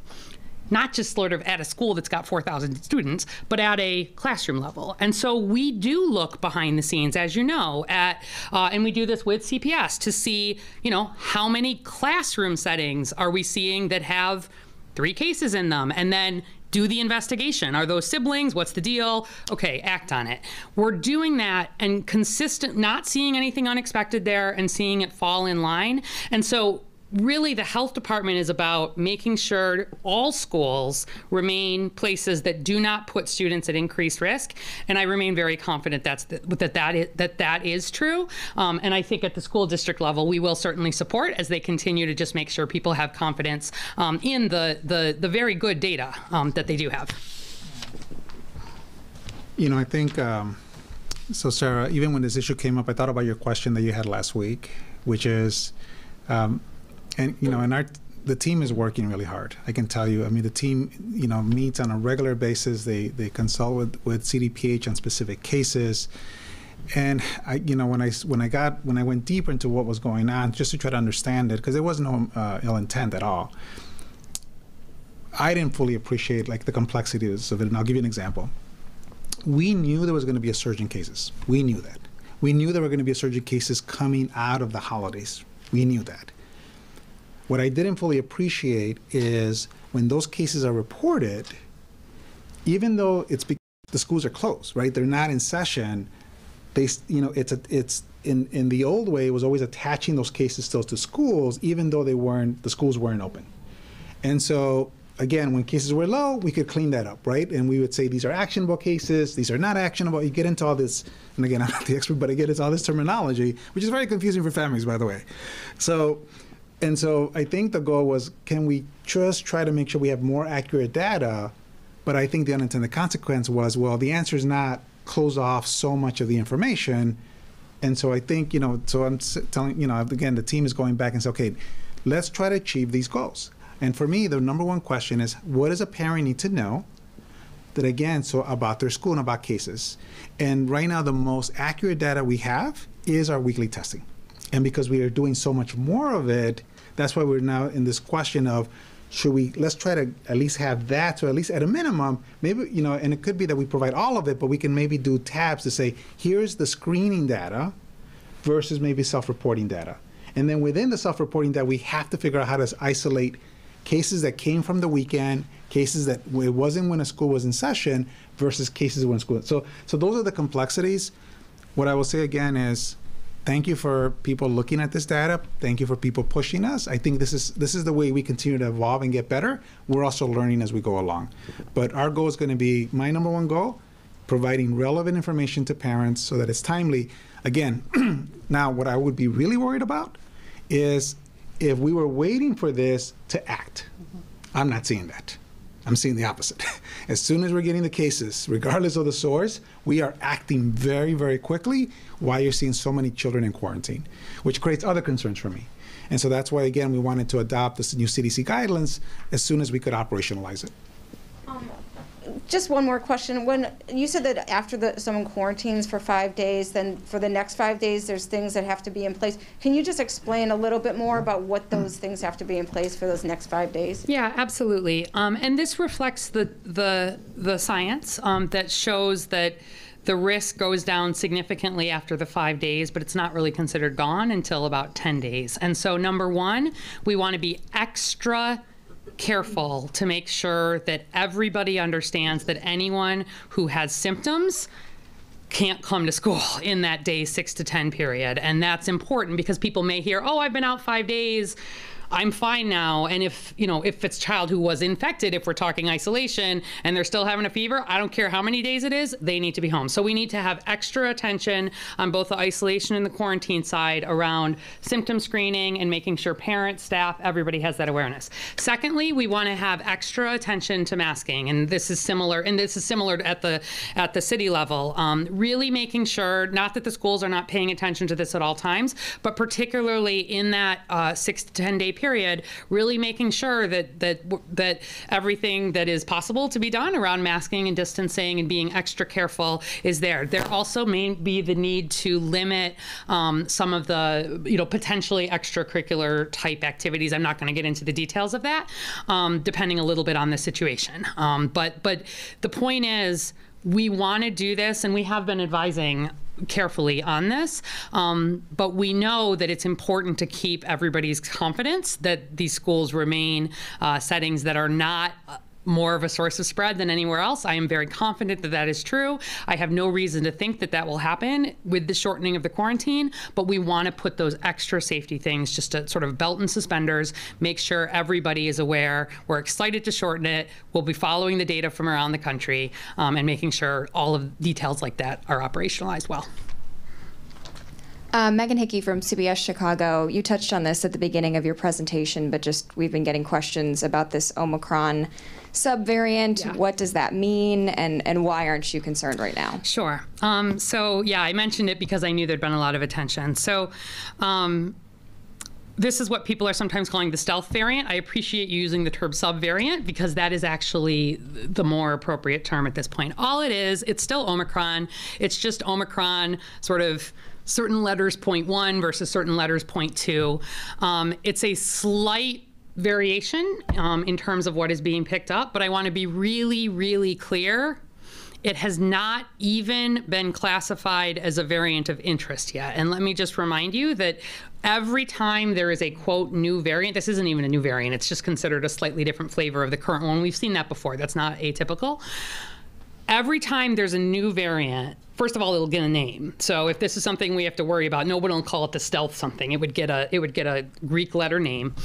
Not just sort of at a school that's got 4,000 students, but at a classroom level. And so we do look behind the scenes, as you know, at, uh, and we do this with CPS to see, you know, how many classroom settings are we seeing that have three cases in them? And then do the investigation. Are those siblings? What's the deal? Okay, act on it. We're doing that and consistent, not seeing anything unexpected there and seeing it fall in line. And so really the health department is about making sure all schools remain places that do not put students at increased risk. And i remain very confident that's the, that that is, that that is true. Um, and i think at the school district level we will certainly support as they continue to just make sure people have confidence um, in the, the the very good data um, that they do have. You know i think um, so sarah even when this issue came up i thought about your question that you had last week which is um, and you know, and our the team is working really hard. I can tell you. I mean, the team, you know, meets on a regular basis. They they consult with, with CDPH on specific cases, and I, you know, when I when I got when I went deeper into what was going on, just to try to understand it, because there was no uh, ill intent at all. I didn't fully appreciate like the complexities of it, and I'll give you an example. We knew there was going to be a surge in cases. We knew that. We knew there were going to be a surge in cases coming out of the holidays. We knew that what I didn't fully appreciate is when those cases are reported, even though it's because the schools are closed, right? They're not in session. They, you know, it's a, it's in in the old way it was always attaching those cases still to schools, even though they weren't the schools weren't open. And so again, when cases were low, we could clean that up, right? And we would say these are actionable cases, these are not actionable. You get into all this, and again, I'm not the expert, but I get into all this terminology, which is very confusing for families, by the way. So and so I think the goal was can we just try to make sure we have more accurate data? But I think the unintended consequence was well, the answer is not close off so much of the information. And so I think, you know, so I'm telling, you know, again, the team is going back and say, okay, let's try to achieve these goals. And for me, the number one question is what does a parent need to know that again, so about their school and about cases. And right now, the most accurate data we have is our weekly testing. And because we are doing so much more of it, that's why we're now in this question of should we let's try to at least have that so at least at a minimum maybe you know and it could be that we provide all of it but we can maybe do tabs to say here's the screening data versus maybe self-reporting data. And then within the self-reporting data we have to figure out how to isolate cases that came from the weekend cases that it wasn't when a school was in session versus cases when school. So so those are the complexities. What i will say again is thank you for people looking at this data. Thank you for people pushing us. I think this is this is the way we continue to evolve and get better. We're also learning as we go along. But our goal is going to be my number one goal providing relevant information to parents so that it's timely. Again now what i would be really worried about is if we were waiting for this to act. Mm-hmm. I'm not seeing that I'm seeing the opposite. As soon as we're getting the cases, regardless of the source, we are acting very, very quickly why you're seeing so many children in quarantine, which creates other concerns for me. And so that's why, again, we wanted to adopt this new CDC guidelines as soon as we could operationalize it. Um, Just one more question. When you said that after the, someone quarantines for five days, then for the next five days, there's things that have to be in place. Can you just explain a little bit more about what those things have to be in place for those next five days? Yeah, absolutely. Um, and this reflects the the the science um, that shows that the risk goes down significantly after the five days, but it's not really considered gone until about 10 days. And so, number one, we want to be extra careful to make sure that everybody understands that anyone who has symptoms can't come to school in that day six to 10 period. And that's important because people may hear, oh, I've been out five days. I'm fine now. And if, you know, if it's child who was infected, if we're talking isolation and they're still having a fever, I don't care how many days it is, they need to be home. So we need to have extra attention on both the isolation and the quarantine side around symptom screening and making sure parents, staff, everybody has that awareness. Secondly, we want to have extra attention to masking. And this is similar, and this is similar at the at the city level. Um, really making sure, not that the schools are not paying attention to this at all times, but particularly in that uh, six to 10 day period, really making sure that that that everything that is possible to be done around masking and distancing and being extra careful is there. There also may be the need to limit um, some of the you know potentially extracurricular type activities. I'm not going to get into the details of that, um, depending a little bit on the situation. Um, but but the point is we want to do this, and we have been advising carefully on this. Um, but we know that it's important to keep everybody's confidence that these schools remain uh, settings that are not. More of a source of spread than anywhere else. I am very confident that that is true. I have no reason to think that that will happen with the shortening of the quarantine, but we want to put those extra safety things just to sort of belt and suspenders, make sure everybody is aware. We're excited to shorten it. We'll be following the data from around the country um, and making sure all of details like that are operationalized well. Uh, Megan Hickey from CBS Chicago. You touched on this at the beginning of your presentation, but just we've been getting questions about this Omicron subvariant. Yeah. What does that mean, and and why aren't you concerned right now? Sure. Um, so, yeah, I mentioned it because I knew there'd been a lot of attention. So, um, this is what people are sometimes calling the stealth variant. I appreciate you using the term subvariant because that is actually the more appropriate term at this point. All it is, it's still Omicron. It's just Omicron sort of certain letters point one versus certain letters point two. Um, it's a slight variation um, in terms of what is being picked up, but I want to be really, really clear it has not even been classified as a variant of interest yet. And let me just remind you that every time there is a quote new variant, this isn't even a new variant, it's just considered a slightly different flavor of the current one. We've seen that before, that's not atypical. Every time there's a new variant, first of all, it'll get a name. So if this is something we have to worry about, nobody will call it the stealth something. It would get a it would get a Greek letter name.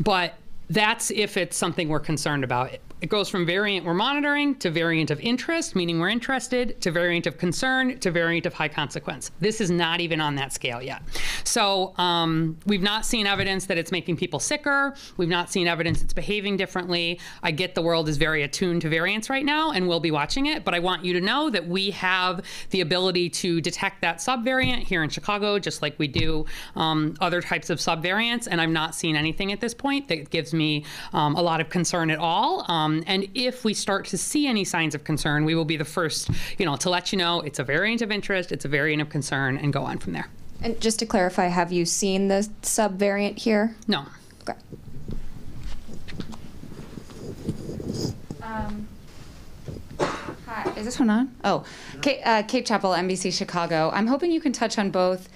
But that's if it's something we're concerned about. It goes from variant we're monitoring to variant of interest, meaning we're interested, to variant of concern, to variant of high consequence. This is not even on that scale yet. So um, we've not seen evidence that it's making people sicker. We've not seen evidence it's behaving differently. I get the world is very attuned to variants right now, and we'll be watching it. But I want you to know that we have the ability to detect that subvariant here in Chicago, just like we do um, other types of subvariants. And I've not seen anything at this point that gives me um, a lot of concern at all. Um, and if we start to see any signs of concern, we will be the first, you know, to let you know it's a variant of interest, it's a variant of concern, and go on from there. And just to clarify, have you seen the subvariant here? No. Okay. Um, Hi, is this one on? Oh, Kate, uh, Kate Chappell, NBC Chicago. I'm hoping you can touch on both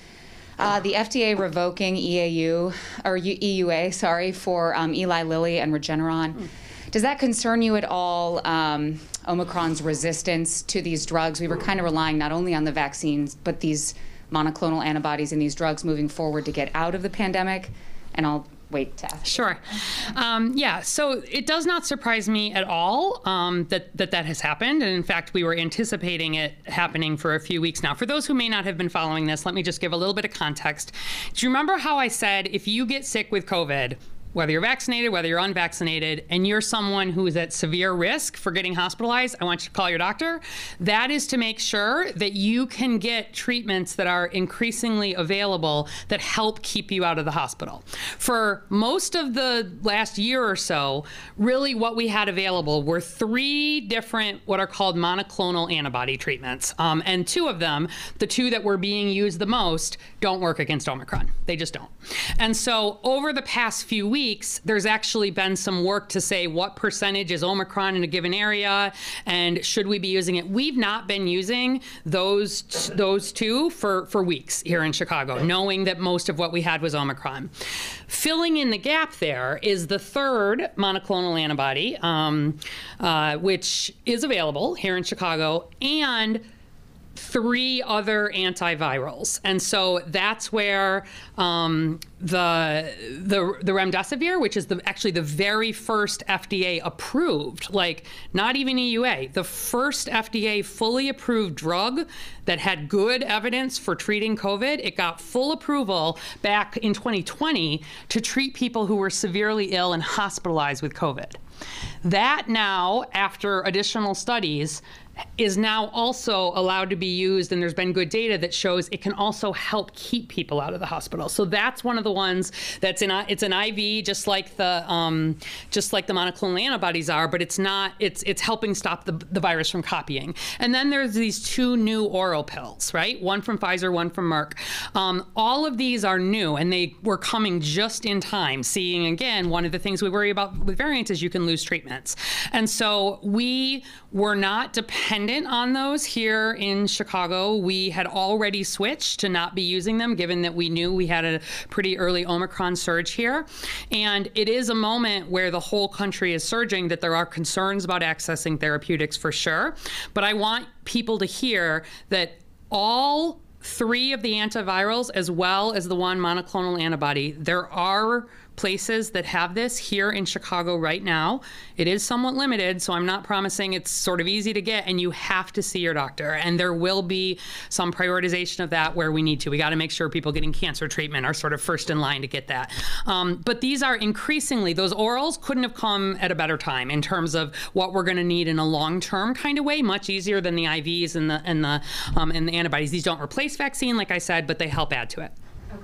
uh, the FDA revoking EAU or EUA, sorry, for um, Eli Lilly and Regeneron. Does that concern you at all? Um, Omicron's resistance to these drugs. We were kind of relying not only on the vaccines, but these monoclonal antibodies and these drugs moving forward to get out of the pandemic. And I'll wait to ask. Sure. Um, yeah. So it does not surprise me at all um, that, that that has happened. And in fact, we were anticipating it happening for a few weeks now. For those who may not have been following this, let me just give a little bit of context. Do you remember how I said if you get sick with COVID, whether you're vaccinated, whether you're unvaccinated, and you're someone who is at severe risk for getting hospitalized, I want you to call your doctor. That is to make sure that you can get treatments that are increasingly available that help keep you out of the hospital. For most of the last year or so, really what we had available were three different, what are called monoclonal antibody treatments. Um, and two of them, the two that were being used the most, don't work against Omicron. They just don't. And so over the past few weeks, weeks, there's actually been some work to say what percentage is Omicron in a given area and should we be using it. We've not been using those those two for, for weeks here in Chicago, knowing that most of what we had was Omicron. Filling in the gap there is the third monoclonal antibody, um, uh, which is available here in Chicago, and three other antivirals, and so that's where um, the the the remdesivir, which is the actually the very first FDA approved, like not even EUA, the first FDA fully approved drug that had good evidence for treating COVID. It got full approval back in 2020 to treat people who were severely ill and hospitalized with COVID. That now, after additional studies, is now also allowed to be used and there's been good data that shows it can also help keep people out of the hospital. So that's one of the ones that's in it's an iv just like the um, just like the monoclonal antibodies are but it's not it's it's helping stop the, the virus from copying. And then there's these two new oral pills right? One from pfizer one from merck. Um, all of these are new and they were coming just in time seeing again one of the things we worry about with variants is you can lose treatments. And so we were not dependent on those here in Chicago. We had already switched to not be using them, given that we knew we had a pretty early Omicron surge here. And it is a moment where the whole country is surging, that there are concerns about accessing therapeutics for sure. But I want people to hear that all three of the antivirals, as well as the one monoclonal antibody, there are places that have this here in Chicago right now. It is somewhat limited, so I'm not promising it's sort of easy to get, and you have to see your doctor. And there will be some prioritization of that where we need to. We got to make sure people getting cancer treatment are sort of first in line to get that. Um, but these are increasingly, those orals couldn't have come at a better time in terms of what we're going to need in a long term kind of way, much easier than the IVs and the, and the, um, and the antibodies. These don't replace vaccine, like I said, but they help add to it.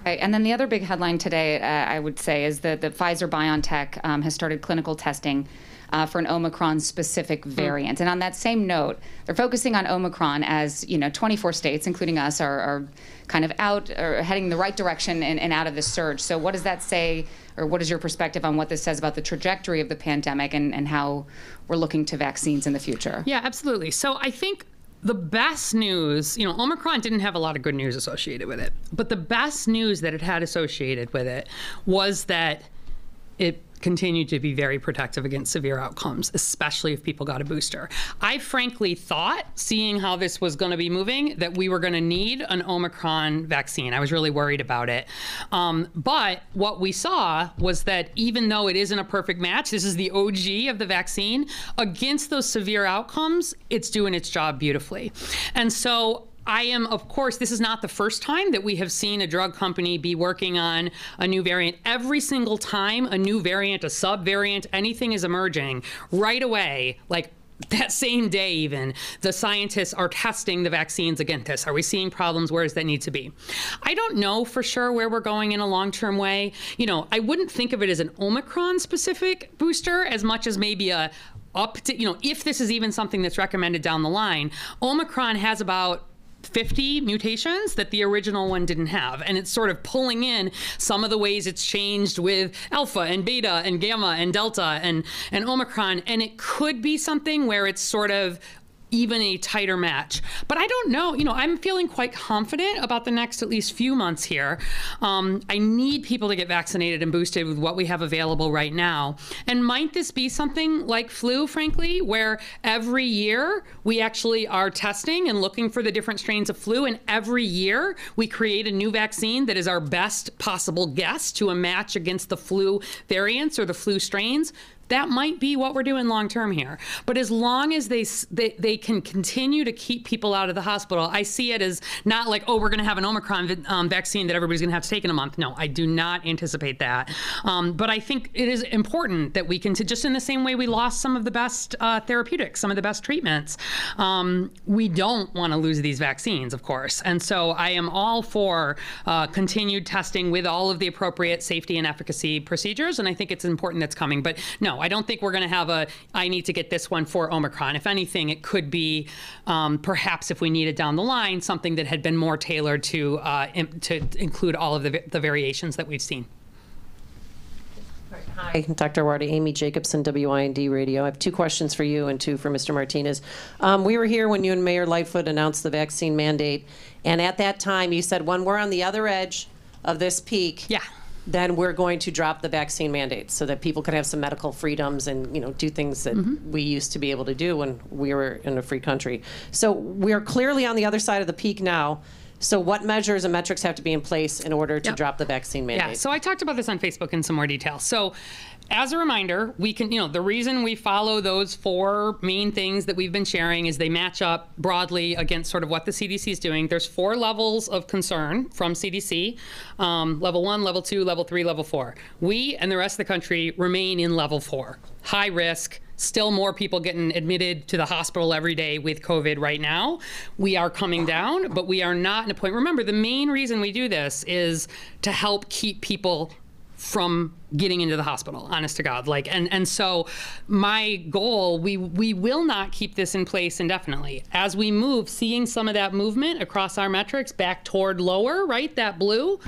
And then the other big headline today, uh, I would say, is that the Pfizer BioNTech um, has started clinical testing uh, for an Omicron specific variant. And on that same note, they're focusing on Omicron as, you know, 24 states, including us, are, are kind of out or heading the right direction and, and out of this surge. So, what does that say, or what is your perspective on what this says about the trajectory of the pandemic and, and how we're looking to vaccines in the future? Yeah, absolutely. So, I think the best news, you know, Omicron didn't have a lot of good news associated with it, but the best news that it had associated with it was that it continued to be very protective against severe outcomes, especially if people got a booster. I frankly thought, seeing how this was going to be moving, that we were going to need an Omicron vaccine. I was really worried about it. Um, but what we saw was that even though it isn't a perfect match, this is the OG of the vaccine, against those severe outcomes, it's doing its job beautifully. And so I am, of course, this is not the first time that we have seen a drug company be working on a new variant. Every single time a new variant, a subvariant, anything is emerging, right away, like that same day even the scientists are testing the vaccines against this. Are we seeing problems? Where does that need to be? I don't know for sure where we're going in a long-term way. You know i wouldn't think of it as an omicron specific booster as much as maybe a up to you know if this is even something that's recommended down the line. Omicron has about 50 mutations that the original one didn't have. And it's sort of pulling in some of the ways it's changed with alpha and beta and gamma and delta and, and omicron. And it could be something where it's sort of even a tighter match. But I don't know. You know, I'm feeling quite confident about the next at least few months here. Um, I need people to get vaccinated and boosted with what we have available right now. And might this be something like flu, frankly, where every year we actually are testing and looking for the different strains of flu, and every year we create a new vaccine that is our best possible guess to a match against the flu variants or the flu strains? That might be what we're doing long term here. But as long as they, they they can continue to keep people out of the hospital, I see it as not like oh we're going to have an Omicron um, vaccine that everybody's going to have to take in a month. No, I do not anticipate that. Um, but I think it is important that we can just in the same way we lost some of the best uh, therapeutics, some of the best treatments. Um, we don't want to lose these vaccines, of course, and so I am all for uh, continued testing with all of the appropriate safety and efficacy procedures, and I think it's important that's coming. But no, I don't think we're going to have a, I need to get this one for Omicron. If anything, it could be um, perhaps if we needed down the line something that had been more tailored to, uh, in, to include all of the, the variations that we've seen. Hi, Dr. Arwady, Amy Jacobson, WIND Radio. I have two questions for you and two for Mr. Martinez. Um, we were here when you and Mayor Lightfoot announced the vaccine mandate, and at that time you said when we're on the other edge of this peak, Yeah. Then we're going to drop the vaccine mandates so that people can have some medical freedoms and you know do things that mm-hmm. we used to be able to do when we were in a free country. So we're clearly on the other side of the peak now. So what measures and metrics have to be in place in order to Yep. drop the vaccine mandate? Yeah, so I talked about this on Facebook in some more detail. So, as a reminder, we can, you know, the reason we follow those four main things that we've been sharing is they match up broadly against sort of what the CDC is doing. There's four levels of concern from CDC um, level one, level two, level three, level four. We and the rest of the country remain in level four, high risk. Still more people getting admitted to the hospital every day with COVID right now. We are coming down, but we are not in a point. Remember, the main reason we do this is to help keep people from getting into the hospital honest to god like and and so my goal we we will not keep this in place indefinitely as we move seeing some of that movement across our metrics back toward lower right that blue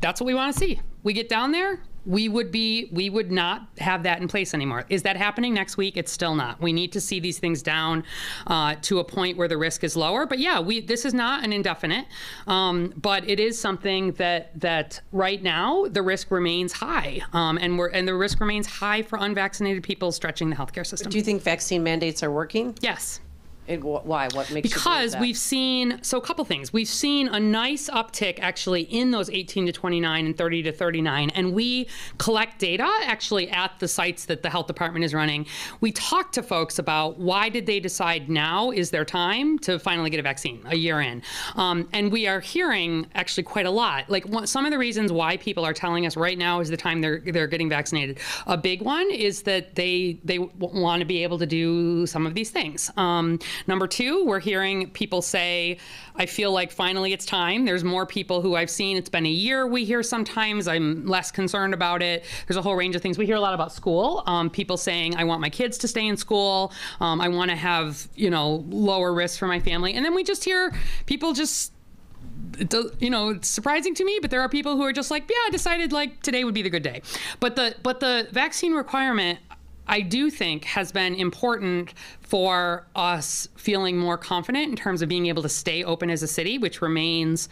that's what we want to see we get down there we would be we would not have that in place anymore. Is that happening next week? It's still not. We need to see these things down uh, to a point where the risk is lower. But yeah we this is not an indefinite um, but it is something that that right now the risk remains high um, and we're and the risk remains high for unvaccinated people stretching the healthcare system. Do you think vaccine mandates are working? yes Why? What makes because we've seen so a couple things. We've seen a nice uptick actually in those 18 to 29 and 30 to 39 and we collect data actually at the sites that the health department is running. We talk to folks about why did they decide now is their time to finally get a vaccine a year in. Um, and we are hearing actually quite a lot. Like one, some of the reasons why people are telling us right now is the time they're they're getting vaccinated. A big one is that they they w- want to be able to do some of these things. Um, Number two, we're hearing people say, I feel like finally it's time. There's more people who I've seen. It's been a year, we hear sometimes. I'm less concerned about it. There's a whole range of things. We hear a lot about school. Um, people saying, I want my kids to stay in school. Um, I want to have, you know, lower risk for my family. And then we just hear people just does, you know, it's surprising to me, but there are people who are just like, yeah, I decided like today would be the good day. But the but the vaccine requirement I do think has been important for us feeling more confident in terms of being able to stay open as a city, which remains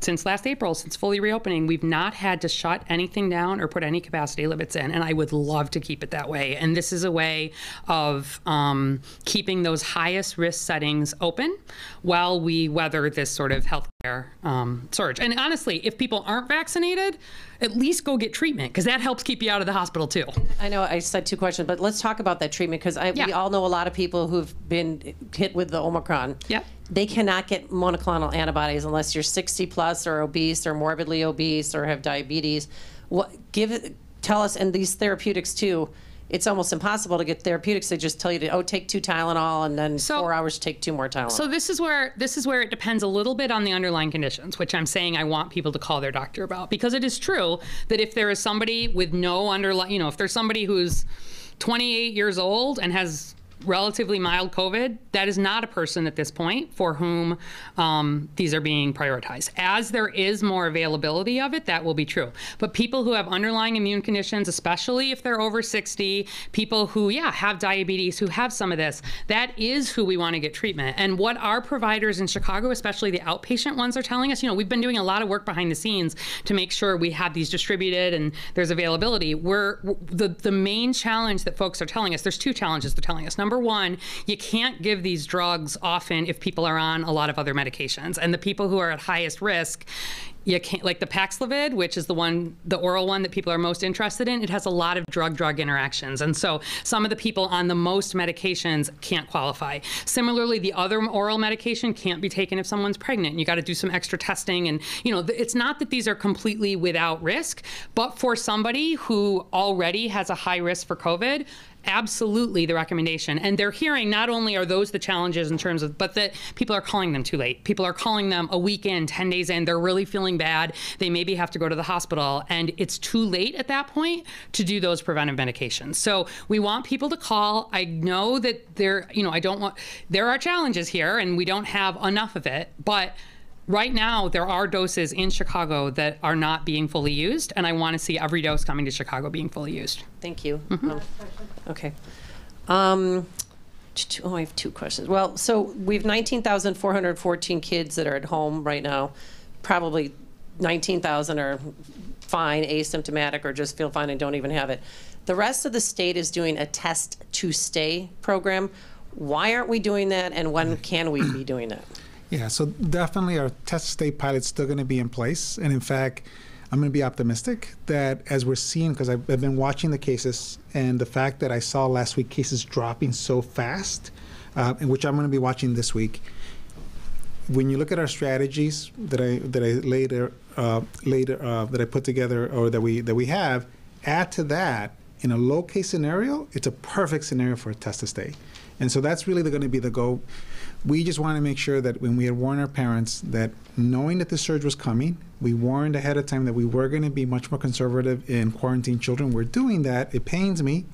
since last April, since fully reopening, we've not had to shut anything down or put any capacity limits in, and I would love to keep it that way. And this is a way of um, keeping those highest risk settings open while we weather this sort of healthcare um, surge. And honestly, if people aren't vaccinated, at least go get treatment because that helps keep you out of the hospital too. I know I said two questions, but let's talk about that treatment because we all know a lot of people who've been hit with the Omicron. Yep. They cannot get monoclonal antibodies unless you're 60 plus or obese or morbidly obese or have diabetes. What give? Tell us, and these therapeutics too. It's almost impossible to get therapeutics. They just tell you to oh take two Tylenol and then So- four hours take two more Tylenol. So this is where this is where it depends a little bit on the underlying conditions, which I'm saying I want people to call their doctor about because it is true that if there is somebody with no underlying, you know, if there's somebody who's 28 years old and has relatively mild COVID, that is not a person at this point for whom um, these are being prioritized. As there is more availability of it, that will be true. But people who have underlying immune conditions, especially if they're over 60, people who, yeah, have diabetes, who have some of this, that is who we want to get treatment. And what our providers in Chicago, especially the outpatient ones, are telling us, you know, we've been doing a lot of work behind the scenes to make sure we have these distributed and there's availability. We're the the main challenge that folks are telling us. There's two challenges they're telling us. Number one, you can't give these drugs often if people are on a lot of other medications, and the people who are at highest risk. You can't like the Paxlovid, which is the one, the oral one that people are most interested in. It has a lot of drug-drug interactions, and so some of the people on the most medications can't qualify. Similarly, the other oral medication can't be taken if someone's pregnant. You got to do some extra testing, and you know, it's not that these are completely without risk, but for somebody who already has a high risk for COVID, absolutely the recommendation. And they're hearing not only are those the challenges in terms of, but that people are calling them too late. People are calling them a week in, 10 days in, they're really feeling bad. They maybe have to go to the hospital, and it's too late at that point to do those preventive medications. So we want people to call. I know that there, you know, I don't want, there are challenges here, and we don't have enough of it, but Right now, there are doses in Chicago that are not being fully used, and I want to see every dose coming to Chicago being fully used. Thank you. Um, Okay. Um, Oh, I have two questions. Well, so we've 19,414 kids that are at home right now. Probably 19,000 are fine, asymptomatic, or just feel fine and don't even have it. The rest of the state is doing a test to stay program. Why aren't we doing that, and when can we be doing that? Yeah, so definitely our test state pilot's still going to be in place. And in fact, I'm going to be optimistic that as we're seeing, because I've, I've been watching the cases and the fact that I saw last week cases dropping so fast, uh, and which I'm going to be watching this week. When you look at our strategies that I that I later uh, later uh, that I put together or that we that we have, add to that in a low case scenario, it's a perfect scenario for a test to stay. And so that's really going to be the goal. We just want to make sure that when we had warned our parents that knowing that the surge was coming, we warned ahead of time that we were going to be much more conservative in quarantine children. We're doing that. It pains me.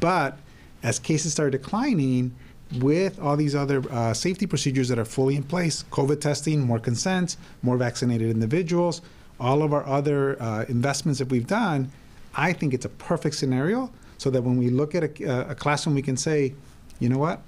But as cases start declining, with all these other uh, safety procedures that are fully in place COVID testing, more consents, more vaccinated individuals, all of our other uh, investments that we've done I think it's a perfect scenario so that when we look at a, a classroom, we can say, you know what?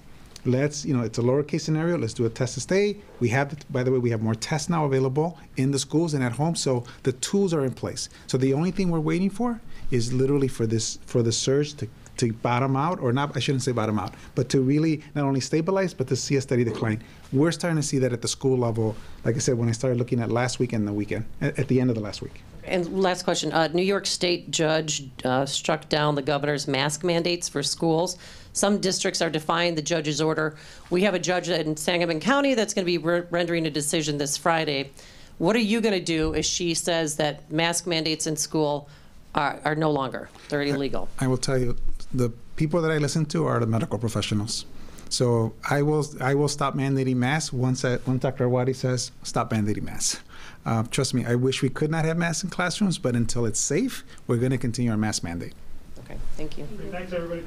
Let's, you know, it's a lowercase scenario. Let's do a test to stay. We have, by the way, we have more tests now available in the schools and at home, so the tools are in place. So the only thing we're waiting for is literally for this, for the surge to, to bottom out, or not, I shouldn't say bottom out, but to really not only stabilize, but to see a steady decline. We're starting to see that at the school level, like I said, when I started looking at last week and the weekend, at, at the end of the last week. And last question, uh, New York State judge uh, struck down the governor's mask mandates for schools. Some districts are defying the judge's order. We have a judge in Sangamon County that's going to be re- rendering a decision this Friday. What are you going to do if she says that mask mandates in school are, are no longer, they're illegal? I will tell you, the people that I listen to are the medical professionals. So I will I will stop mandating masks once I, once Dr. Arwady says stop mandating masks. Uh, trust me, I wish we could not have masks in classrooms, but until it's safe, we're going to continue our mask mandate. Okay, thank you. Thanks, everybody.